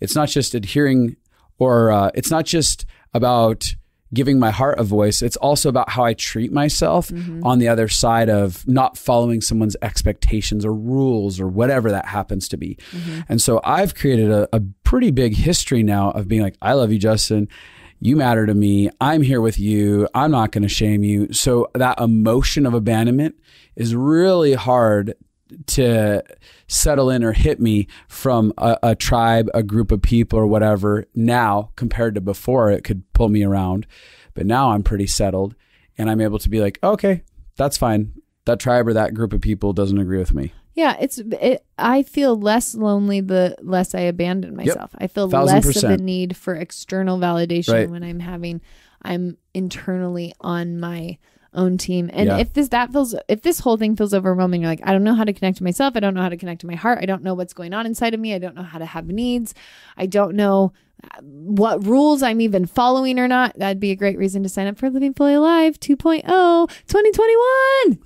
It's not just adhering or uh, it's not just about giving my heart a voice. It's also about how I treat myself Mm-hmm. on the other side of not following someone's expectations or rules or whatever that happens to be. Mm-hmm. And so I've created a, a pretty big history now of being like, I love you, Justin. You matter to me. I'm here with you. I'm not going to shame you. So that emotion of abandonment is really hard to settle in or hit me from a, a tribe, a group of people, or whatever. Now, compared to before, it could pull me around. But now I'm pretty settled and I'm able to be like, okay, that's fine. That tribe or that group of people doesn't agree with me. Yeah, it's it, I feel less lonely the less I abandon myself. I feel Thousand less of percent. a need for external validation Right. when I'm having I'm internally on my own team. And Yeah. if this that feels if this whole thing feels overwhelming, you're like, I don't know how to connect to myself. I don't know how to connect to my heart. I don't know what's going on inside of me. I don't know how to have needs. I don't know uh, what rules I'm even following or not. That'd be a great reason to sign up for Living Fully Alive oh, 2.0 2021.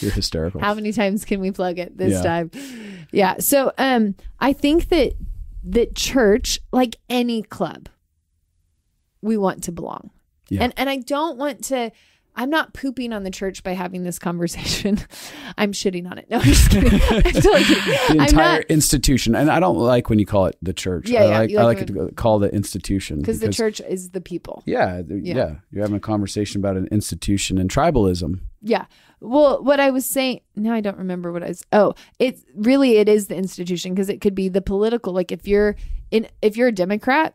You're hysterical. How many times can we plug it this Yeah. time? Yeah. So um I think that that church, like any club, we want to belong. Yeah. And and I don't want to I'm not pooping on the church by having this conversation. I'm shitting on it. No, I'm just kidding. I'm totally kidding. the entire not institution. And I don't like when you call it the church. Yeah, I yeah, like, you I like like it to call it institution because the church is the people. Yeah, Yeah. yeah, You're having a conversation about an institution and tribalism. Yeah. Well, what I was saying now, I don't remember what I was. Oh, it's really it is the institution because it could be the political. Like if you're in, if you're a Democrat,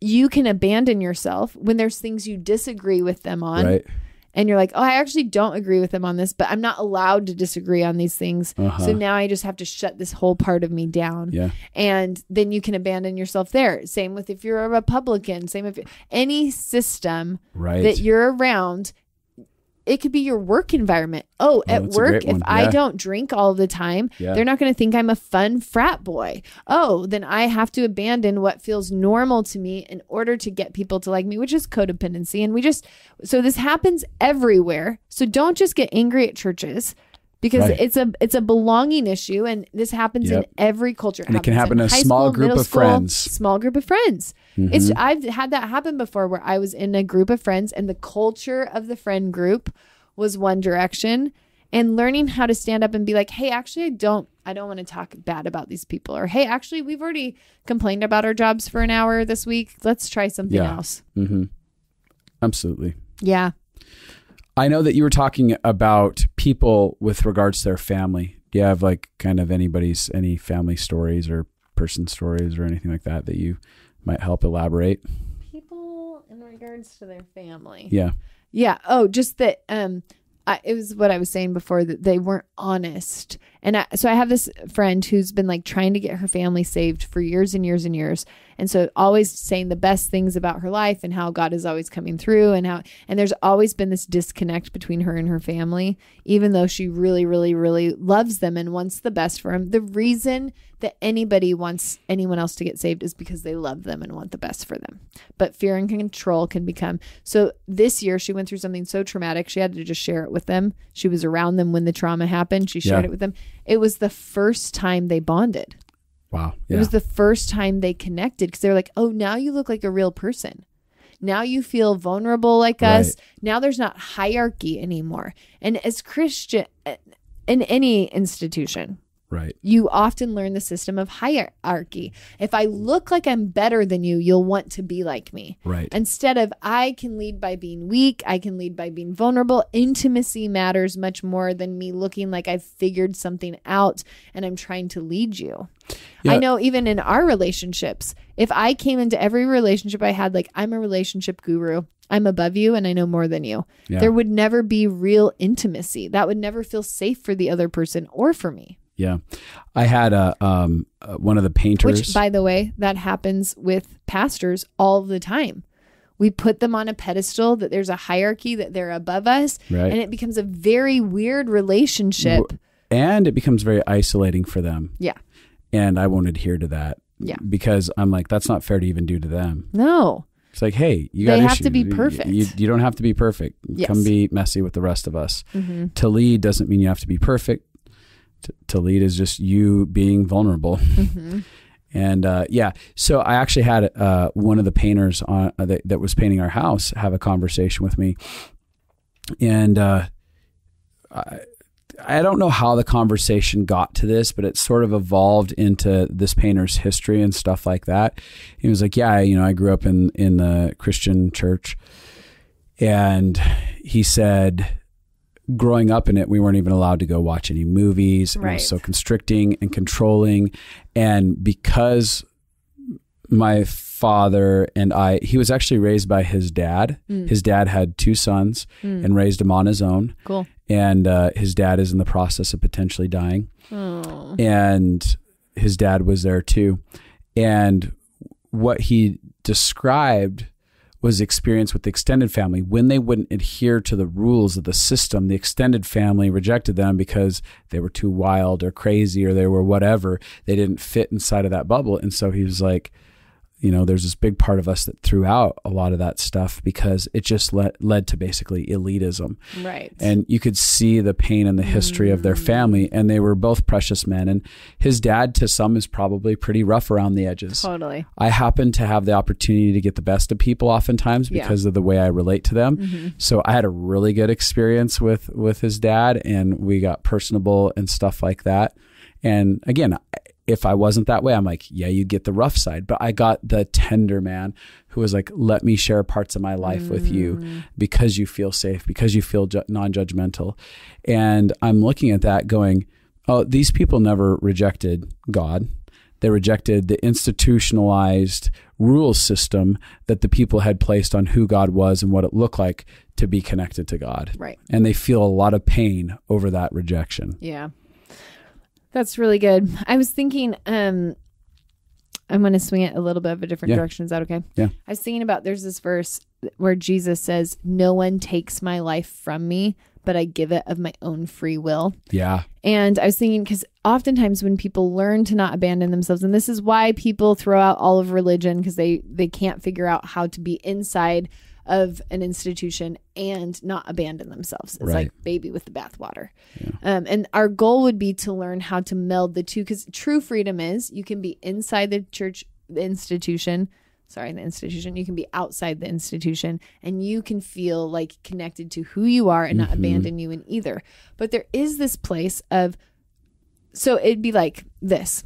you can abandon yourself when there's things you disagree with them on, right? And you're like, oh, I actually don't agree with them on this, but I'm not allowed to disagree on these things. Uh-huh. So now I just have to shut this whole part of me down. Yeah. And then you can abandon yourself there. Same with if you're a Republican. Same if any system Right. that you're around it could be your work environment. Oh, at work if one. i don't drink all the time Yeah. they're not going to think i'm a fun frat boy. Oh then i have to abandon what feels normal to me in order to get people to like me which is codependency. And we just so this happens everywhere. So don't just get angry at churches because Right. it's a it's a belonging issue and this happens Yep. in every culture And it can happen in a small school, group of school, friends. small group of friends it's Mhm. I've had that happen before where I was in a group of friends and the culture of the friend group was one direction and learning how to stand up and be like, "Hey, actually I don't I don't want to talk bad about these people." Or, "Hey, actually we've already complained about our jobs for an hour this week. Let's try something Yeah. else." hmm Absolutely. Yeah. I know that you were talking about people with regards to their family. Do you have like kind of anybody's any family stories or person stories or anything like that that you might help elaborate? People in regards to their family. Yeah. Yeah. Oh, just that. Um, I, it was what I was saying before that they weren't honest, and I, so I have this friend who's been like trying to get her family saved for years and years and years, and so always saying the best things about her life and how God is always coming through, and how and there's always been this disconnect between her and her family, even though she really, really, really loves them and wants the best for them. The reason that anybody wants anyone else to get saved is because they love them and want the best for them. But fear and control can become so. This year, she went through something so traumatic, she had to just share it with them. She was around them when the trauma happened. She shared Yeah. it with them. It was the first time they bonded. Wow. It was the first time they connected because they were like, oh, now you look like a real person. Now you feel vulnerable like us. Right. Now there's not hierarchy anymore. And as Christian, uh, in any institution, right. you often learn the system of hierarchy. If I look like I'm better than you, you'll want to be like me. Right. Instead of I can lead by being weak, I can lead by being vulnerable. Intimacy matters much more than me looking like I've figured something out and I'm trying to lead you. Yeah. I know even in our relationships, if I came into every relationship I had like I'm a relationship guru, I'm above you and I know more than you. Yeah. There would never be real intimacy. That would never feel safe for the other person or for me. Yeah. I had a um uh, one of the painters. Which, by the way, that happens with pastors all the time. We put them on a pedestal that there's a hierarchy that they're above us, Right. and it becomes a very weird relationship. and it becomes very isolating for them. Yeah. And I won't adhere to that. Yeah. Because I'm like, that's not fair to even do to them. No. It's like, hey, you They got have to be perfect. You, you don't have to be perfect. Yes. Come be messy with the rest of us. hmm To lead doesn't mean you have to be perfect. To, to lead is just you being vulnerable. hmm And uh, yeah, so I actually had uh, one of the painters on, uh, that, that was painting our house have a conversation with me, and uh, I, I don't know how the conversation got to this, but it sort of evolved into this painter's history and stuff like that. He was like, "Yeah, you know, I grew up in in the Christian church," and he said. Growing up in it, we weren't even allowed to go watch any movies. and It Right. was so constricting and controlling. And because my father and I, he was actually raised by his dad. Mm. His dad had two sons Mm. and raised him on his own. Cool. And uh, his dad is in the process of potentially dying. Oh. And his dad was there too. And what he described was experience with the extended family when they wouldn't adhere to the rules of the system. The extended family rejected them because they were too wild or crazy or they were whatever. They didn't fit inside of that bubble. And so he was like you know there's this big part of us that threw out a lot of that stuff because it just led, led to basically elitism Right. and you could see the pain and the history of their family and they were both precious men and his dad to some is probably pretty rough around the edges totally. i happen to have the opportunity to get the best of people oftentimes Yeah. because of the way i relate to them hmm so i had a really good experience with with his dad and we got personable and stuff like that and again if i wasn't that way i'm like yeah you get the rough side but i got the tender man who was like let me share parts of my life with you Mm. because you feel safe, because you feel ju- non-judgmental. And I'm looking at that going, oh, these people never rejected God. They rejected the institutionalized rule system that the people had placed on who God was and what it looked like to be connected to God. Right. And they feel a lot of pain over that rejection. Yeah. That's really good. I was thinking, um, I'm going to swing it a little bit of a different Yeah. direction. Is that okay? Yeah. I was thinking about there's this verse where Jesus says, No one takes my life from me, but I give it of my own free will. Yeah. And I was thinking, because oftentimes when people learn to not abandon themselves, and this is why people throw out all of religion because they they can't figure out how to be inside of an institution and not abandon themselves. It's Right. like baby with the bathwater. Um, and our goal would be to learn how to meld the two, because true freedom is you can be inside the church the institution, sorry, the institution. You can be outside the institution and you can feel like connected to who you are and not Mhm. abandon you in either. But there is this place of, so it'd be like this.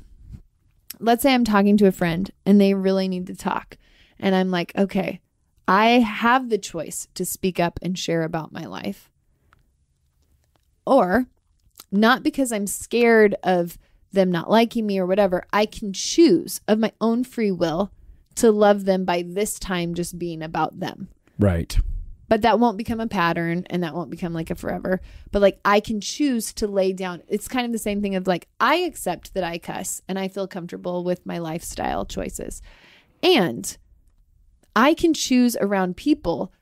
Let's say I'm talking to a friend and they really need to talk. And I'm like, okay, I have the choice to speak up and share about my life. Or not because I'm scared of them not liking me or whatever. I can choose of my own free will to love them by this time just being about them. Right. But that won't become a pattern and that won't become like a forever. But like I can choose to lay down. It's kind of the same thing of like I accept that I cuss and I feel comfortable with my lifestyle choices. And I can choose around people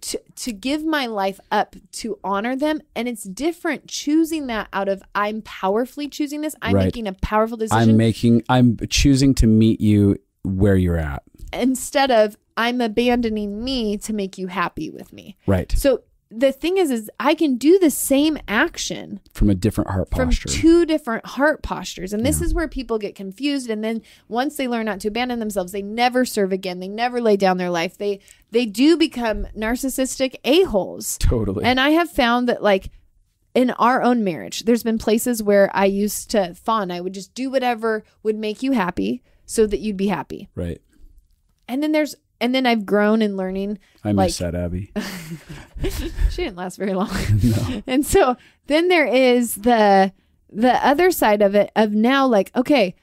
to to give my life up to honor them and it's different choosing that out of I'm powerfully choosing this. I'm Right. making a powerful decision I'm making I'm choosing to meet you where you're at. instead of I'm abandoning me to make you happy with me. Right. So the thing is is I can do the same action From a different heart posture. from two different heart postures. And this is where people get confused and then once they learn not to abandon themselves, they never serve again. They never lay down their life. They they do become narcissistic a-holes. totally. And I have found that like in our own marriage, there's been places where I used to fawn. I would just do whatever would make you happy so that you'd be happy. right. And then there's and then I've grown in learning I like- miss that, Abi. she didn't last very long. no. And so then there is the the other side of it of now like okay,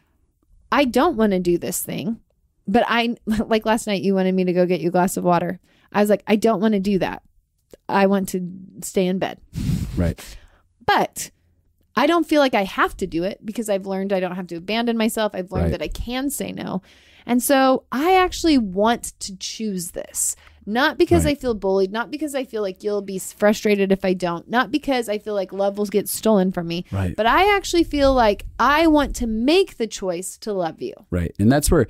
I don't want to do this thing, but I like last night you wanted me to go get you a glass of water. I was like I don't want to do that. I want to stay in bed. Right. But I don't feel like I have to do it because I've learned I don't have to abandon myself. I've learned Right. that I can say no. And so I actually want to choose this. Not because Right. I feel bullied, not because I feel like you'll be frustrated if I don't, not because I feel like love will get stolen from me, Right. but I actually feel like I want to make the choice to love you. Right. And that's where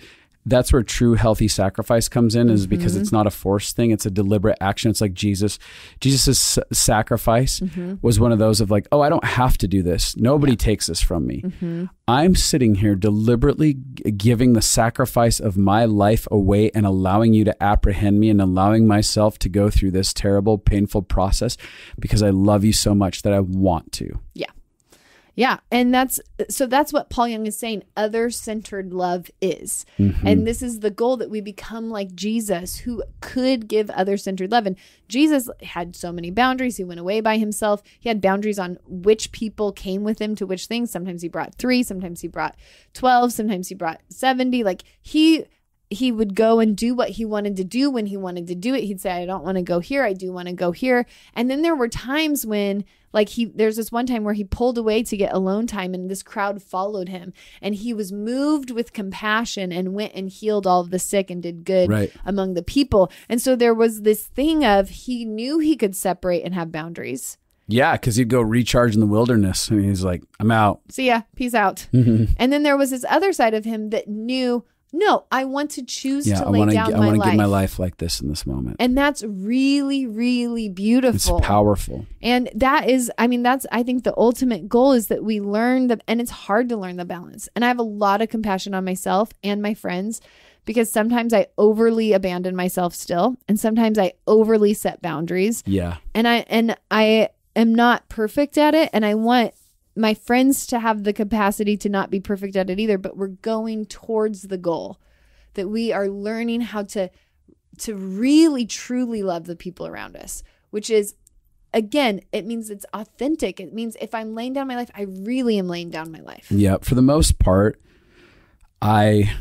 that's where true healthy sacrifice comes in is because Mm-hmm. it's not a forced thing, it's a deliberate action. It's like Jesus. Jesus' sacrifice Mm-hmm. was one of those of like, "Oh, I don't have to do this. Nobody takes this from me. Mm-hmm. I'm sitting here deliberately giving the sacrifice of my life away and allowing you to apprehend me and allowing myself to go through this terrible, painful process because I love you so much that I want to." Yeah. And that's so that's what Paul Young is saying. Other centered love is. Mm-hmm. And this is the goal that we become like Jesus, who could give other centered love. And Jesus had so many boundaries. He went away by himself. He had boundaries on which people came with him to which things. Sometimes he brought three, sometimes he brought 12, sometimes he brought 70. Like he he would go and do what he wanted to do when he wanted to do it. He'd say, I don't want to go here. I do want to go here. And then there were times when, like, he, there's this one time where he pulled away to get alone time and this crowd followed him. And he was moved with compassion and went and healed all the sick and did good Right. among the people. And so there was this thing of he knew he could separate and have boundaries. Yeah, because he'd go recharge in the wilderness, and he's like, "I'm out." See ya. Peace out. Mm-hmm. And then there was this other side of him that knew, no, I want to choose Yeah, to I lay want to. down I my want to give my life like this in this moment. And that's really, really beautiful. It's powerful. And that is, I mean, that's, I think the ultimate goal is that we learn the, and it's hard to learn the balance. And I have a lot of compassion on myself and my friends because sometimes I overly abandon myself still. And sometimes I overly set boundaries. Yeah, And I, and I am not perfect at it. And I want my friends to have the capacity to not be perfect at it either. But we're going towards the goal that we are learning how to to really truly love the people around us which is again it means it's authentic it means if i'm laying down my life i really am laying down my life yeah. For the most part, I,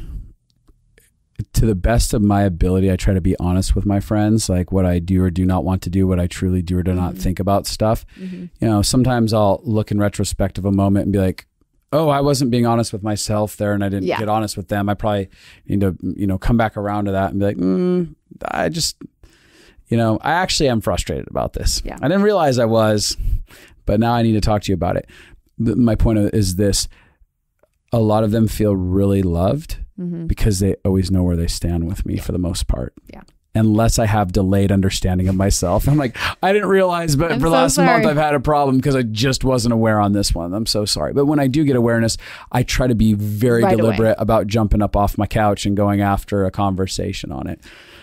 to the best of my ability, I try to be honest with my friends, like what I do or do not want to do, what I truly do or do not Mhm. think about stuff. Mhm. You know, sometimes I'll look in retrospect of a moment and be like, "Oh, I wasn't being honest with myself there, and I didn't Yeah. get honest with them. I probably need to, you know, come back around to that and be like, mm, I just." You know, I actually am frustrated about this. Yeah. I didn't realize I was, but now I need to talk to you about it. My point is this a lot of them feel really loved Mhm. because they always know where they stand with me for the most part. Yeah. unless I have delayed understanding of myself. I'm like, I didn't realize, but I'm for the so last month. I've had a problem because I just wasn't aware on this one. I'm so sorry. But when I do get awareness, I try to be very Right away. deliberate about jumping up off my couch and going after a conversation on it.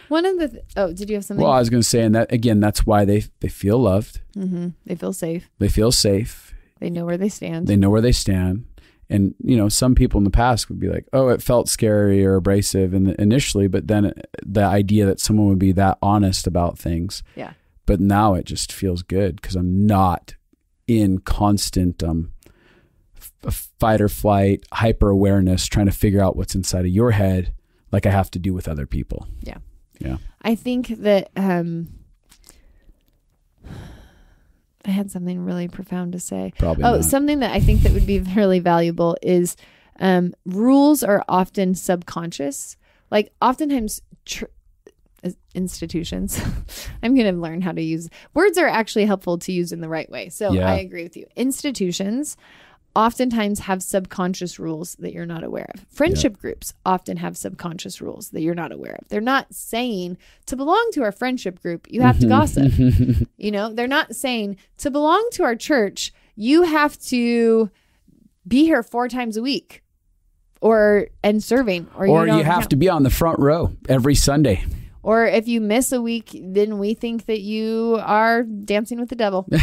One of the th- oh, did you have something? Well, I was going to say, and that again, that's why they they feel loved, Mm-hmm. They feel safe. they feel safe, They know where they stand. they know where they stand. And you know, some people in the past would be like, "Oh, it felt scary or abrasive," in the, initially, but then the idea that someone would be that honest about things, yeah. but now it just feels good because I'm not in constant um, f- fight or flight, hyper awareness, trying to figure out what's inside of your head, like I have to do with other people. Yeah. Yeah. I think that um I had something really profound to say. Probably. Oh, not. something that I think that would be really valuable is um, rules are often subconscious. Like oftentimes, tr- uh, institutions. I'm going to learn how to use words are actually helpful to use in the right way. So Yeah. I agree with you. Institutions oftentimes have subconscious rules that you're not aware of. Friendship groups often have subconscious rules that you're not aware of. They're not saying to belong to our friendship group, you have to gossip. You know, they're not saying to belong to our church, you have to be here four times a week or and serving or, or you, you have to be on the front row every Sunday. Or if you miss a week then we think that you are dancing with the devil.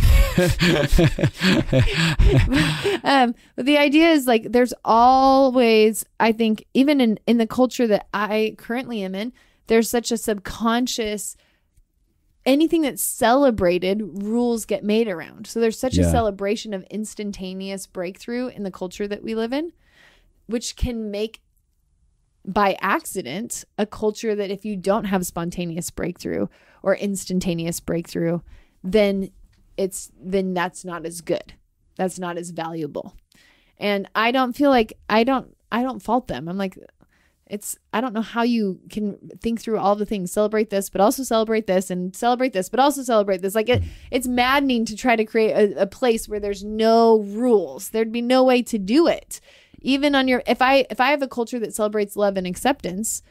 Um but the idea is like there's always i think even in in the culture that i currently am in there's such a subconscious anything that's celebrated rules get made around. So there's such a celebration of instantaneous breakthrough in the culture that we live in which can make by accident a culture that if you don't have spontaneous breakthrough or instantaneous breakthrough then it's then that's not as good. That's not as valuable. And i don't feel like i don't i don't fault them. I'm like it's i don't know how you can think through all the things celebrate this but also celebrate this and celebrate this but also celebrate this. Like it, mm-hmm. it's maddening to try to create a, a place where there's no rules. There'd be no way to do it even on your if i if i have a culture that celebrates love and acceptance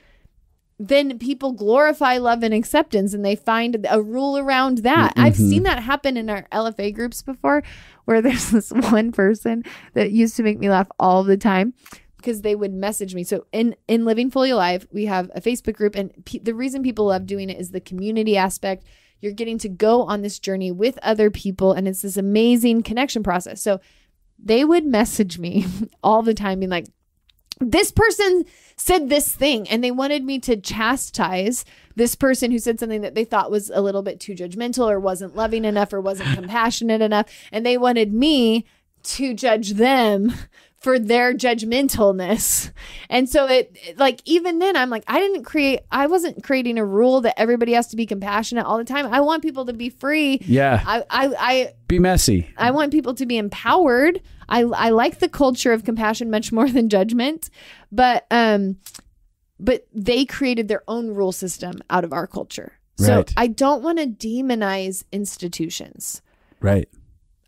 then people glorify love and acceptance and they find a rule around that. I've mm-hmm. seen that happen in our LFA groups before where there's this one person that used to make me laugh all the time because they would message me. So in in Living Fully Alive, we have a Facebook group and pe- the reason people love doing it is the community aspect. You're getting to go on this journey with other people and it's this amazing connection process. So they would message me all the time being like this person said this thing and they wanted me to chastise this person who said something that they thought was a little bit too judgmental or wasn't loving enough or wasn't compassionate enough and they wanted me to judge them for their judgmentalness and so it it- like even then i'm like i didn't create i wasn't creating a rule that everybody has to be compassionate all the time i want people to be free Yeah. i i, I Be messy. I want people to be empowered. I I like the culture of compassion much more than judgment, but um but they created their own rule system out of our culture. So Right. I don't want to demonize institutions. Right.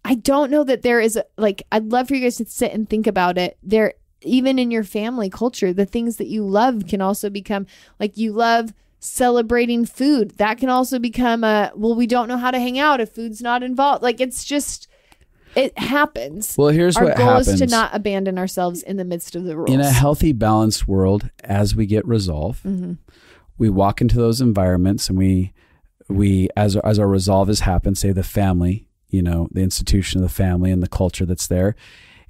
I don't know that there is a, like I'd love for you guys to sit and think about it. There even in your family culture, the things that you love can also become like you love celebrating food. That can also become a well we don't know how to hang out if food's not involved. Like it's just it happens. Well, here's Our what goal happens. is to not abandon ourselves in the midst of the rules. in a healthy, balanced world, as we get resolve, Mm-hmm. we walk into those environments and we we as as our resolve has happened, say the family, you know, the institution of the family and the culture that's there.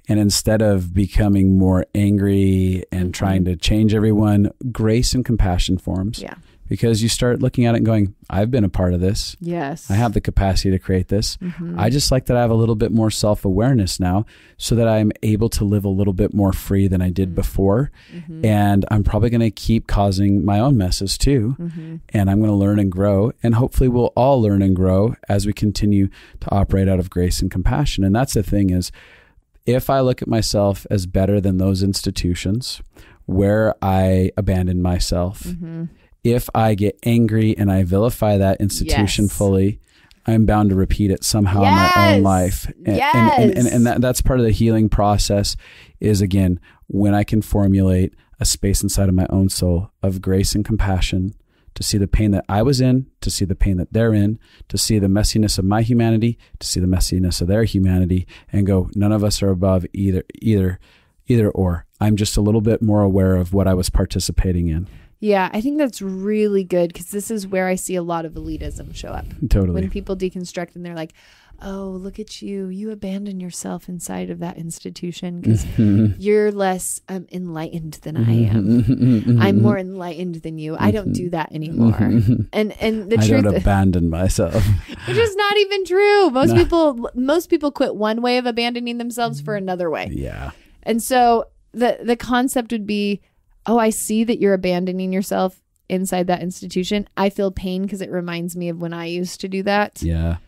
And instead of becoming more angry and trying mm-hmm. to change everyone, grace and compassion forms. yeah. Because you start looking at it and going, I've been a part of this. Yes. I have the capacity to create this. Mm-hmm. I just like that I have a little bit more self awareness now so that I'm able to live a little bit more free than I did before. Mm-hmm. And I'm probably going to keep causing my own messes too. Mm-hmm. And I'm going to learn and grow. And hopefully we'll all learn and grow as we continue to operate out of grace and compassion. And that's the thing is if I look at myself as better than those institutions where I abandon myself, Mm-hmm. If I get angry and I vilify that institution Yes. fully, I'm bound to repeat it somehow in my own life. And, and, and, and, Yes. and that, that's part of the healing process is again, when I can formulate a space inside of my own soul of grace and compassion to see the pain that I was in, to see the pain that they're in, to see the messiness of my humanity, to see the messiness of their humanity, and go, none of us are above either, either, either or. I'm just a little bit more aware of what I was participating in. Yeah, I think that's really good because this is where I see a lot of elitism show up. Totally. When people deconstruct and they're like, oh, look at you. You abandon yourself inside of that institution because you're less um, enlightened than I am. I'm more enlightened than you. I don't do that anymore. And and the I truth don't abandon myself. which is not even true. Most people most people quit one way of abandoning themselves for another way. yeah. And so the the concept would be, oh, I see that you're abandoning yourself inside that institution. I feel pain because it reminds me of when I used to do that. Yeah.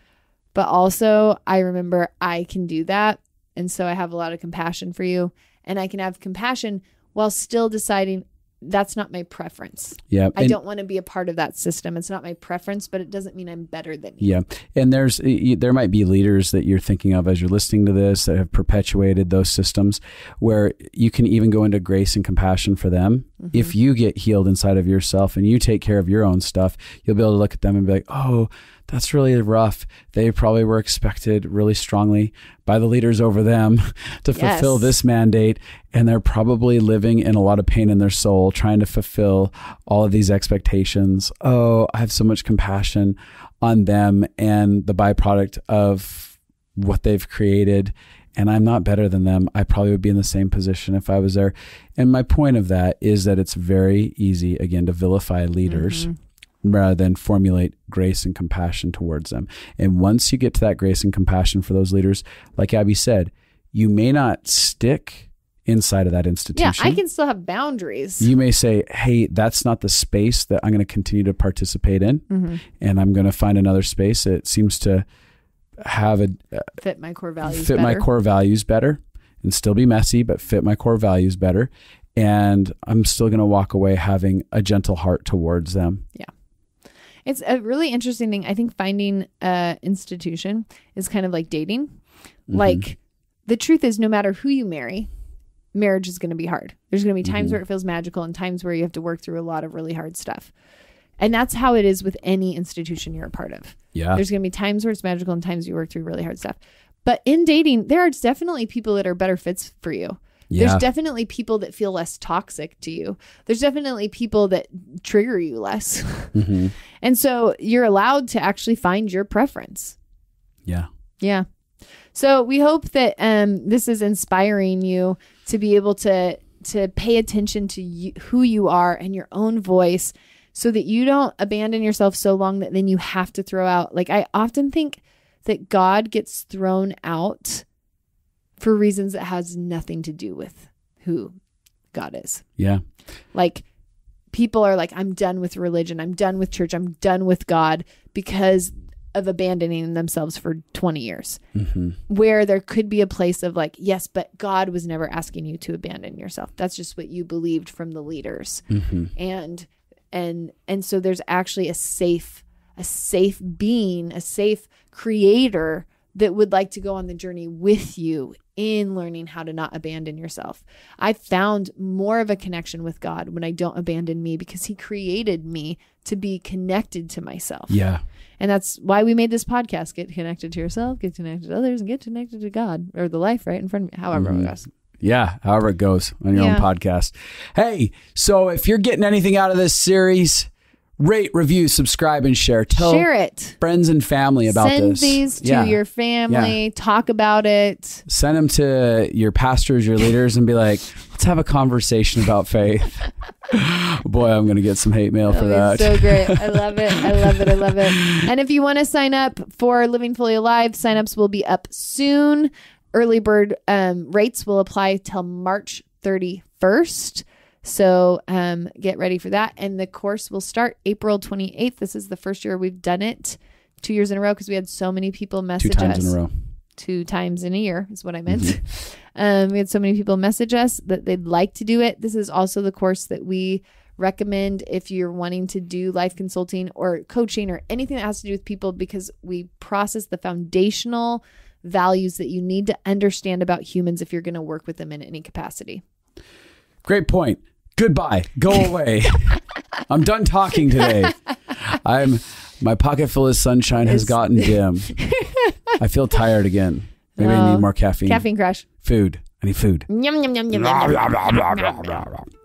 But also, I remember I can do that. And so I have a lot of compassion for you. And I can have compassion while still deciding that's not my preference. Yeah. I And- don't want to be a part of that system. It's not my preference, but it doesn't mean I'm better than you. Yeah, and there's there might be leaders that you're thinking of as you're listening to this that have perpetuated those systems, where you can even go into grace and compassion for them. Mm-hmm. If you get healed inside of yourself and you take care of your own stuff, you'll be able to look at them and be like, "Oh, that's really rough." They probably were expected really strongly by the leaders over them to fulfill Yes. this mandate, and they're probably living in a lot of pain in their soul, trying to fulfill all of these expectations. Oh, I have so much compassion on them and the byproduct of what they've created. And I'm not better than them. I probably would be in the same position if I was there. And my point of that is that it's very easy, again, to vilify leaders mm-hmm. Rather than formulate grace and compassion towards them. And once you get to that grace and compassion for those leaders, like Abi said, you may not stick inside of that institution. Yeah. I can still have boundaries. You may say, hey, that's not the space that I'm going to continue to participate in. Mm-hmm. And I'm going to find another space that seems to have a Fit my core values. fit my better. core values better and still be messy, but fit my core values better. And I'm still going to walk away having a gentle heart towards them. It's a really interesting thing. I think finding a institution is kind of like dating. Mm-hmm. Like the truth is no matter who you marry, marriage is going to be hard. There's going to be times Mm-hmm. where it feels magical and times where you have to work through a lot of really hard stuff. And that's how it is with any institution you're a part of. Yeah. There's going to be times where it's magical and times you work through really hard stuff. But in dating, there are definitely people that are better fits for you. Yeah. There's definitely people that feel less toxic to you. There's definitely people that trigger you less. hmm And so you're allowed to actually find your preference. Yeah. Yeah. So we hope that um, this is inspiring you to be able to to pay attention to you, who you are and your own voice, so that you don't abandon yourself so long that then you have to throw out. Like I often think that God gets thrown out for reasons that has nothing to do with who God is. Yeah. Like people are like, I'm done with religion. I'm done with church. I'm done with God because of abandoning themselves for 20 years. hmm Where there could be a place of like, yes, but God was never asking you to abandon yourself. That's just what you believed from the leaders. hmm And and and so there's actually a safe a safe being, a safe creator that would like to go on the journey with you in learning how to not abandon yourself. I found more of a connection with God when I don't abandon me because he created me to be connected to myself. Yeah. And that's why we made this podcast. Get connected to yourself, get connected to others, and get connected to God or the life right in front of me. However Mhm. it goes. Yeah, however it goes on your Yeah. own podcast. Hey, so if you're getting anything out of this series, rate, review, subscribe, and share. Tell Share it. friends and family about Send this. these to Yeah. your family. Talk about it. Send them to your pastors, your leaders, and be like, let's have a conversation about faith. Boy, I'm going to get some hate mail for That'd that. so great. I love it. I love it. I love it. And if you want to sign up for Living Fully Alive, signups will be up soon. Early bird um, rates will apply till March 31st. So um, get ready for that. And the course will start April 28th. This is the first year we've done it two years in a row because we had so many people message Two times us in a row. two times in a year is what I meant. Um, we had so many people message us that they'd like to do it. This is also the course that we recommend if you're wanting to do life consulting or coaching or anything that has to do with people because we process the foundational values that you need to understand about humans if you're going to work with them in any capacity. Great point. Goodbye. Go away. I'm done talking today. I'm my pocket full of sunshine has gotten dim. I feel tired again. Maybe I Oh, need more caffeine. Caffeine crash. Food. I need food. Yum yum yum yum yum. yum.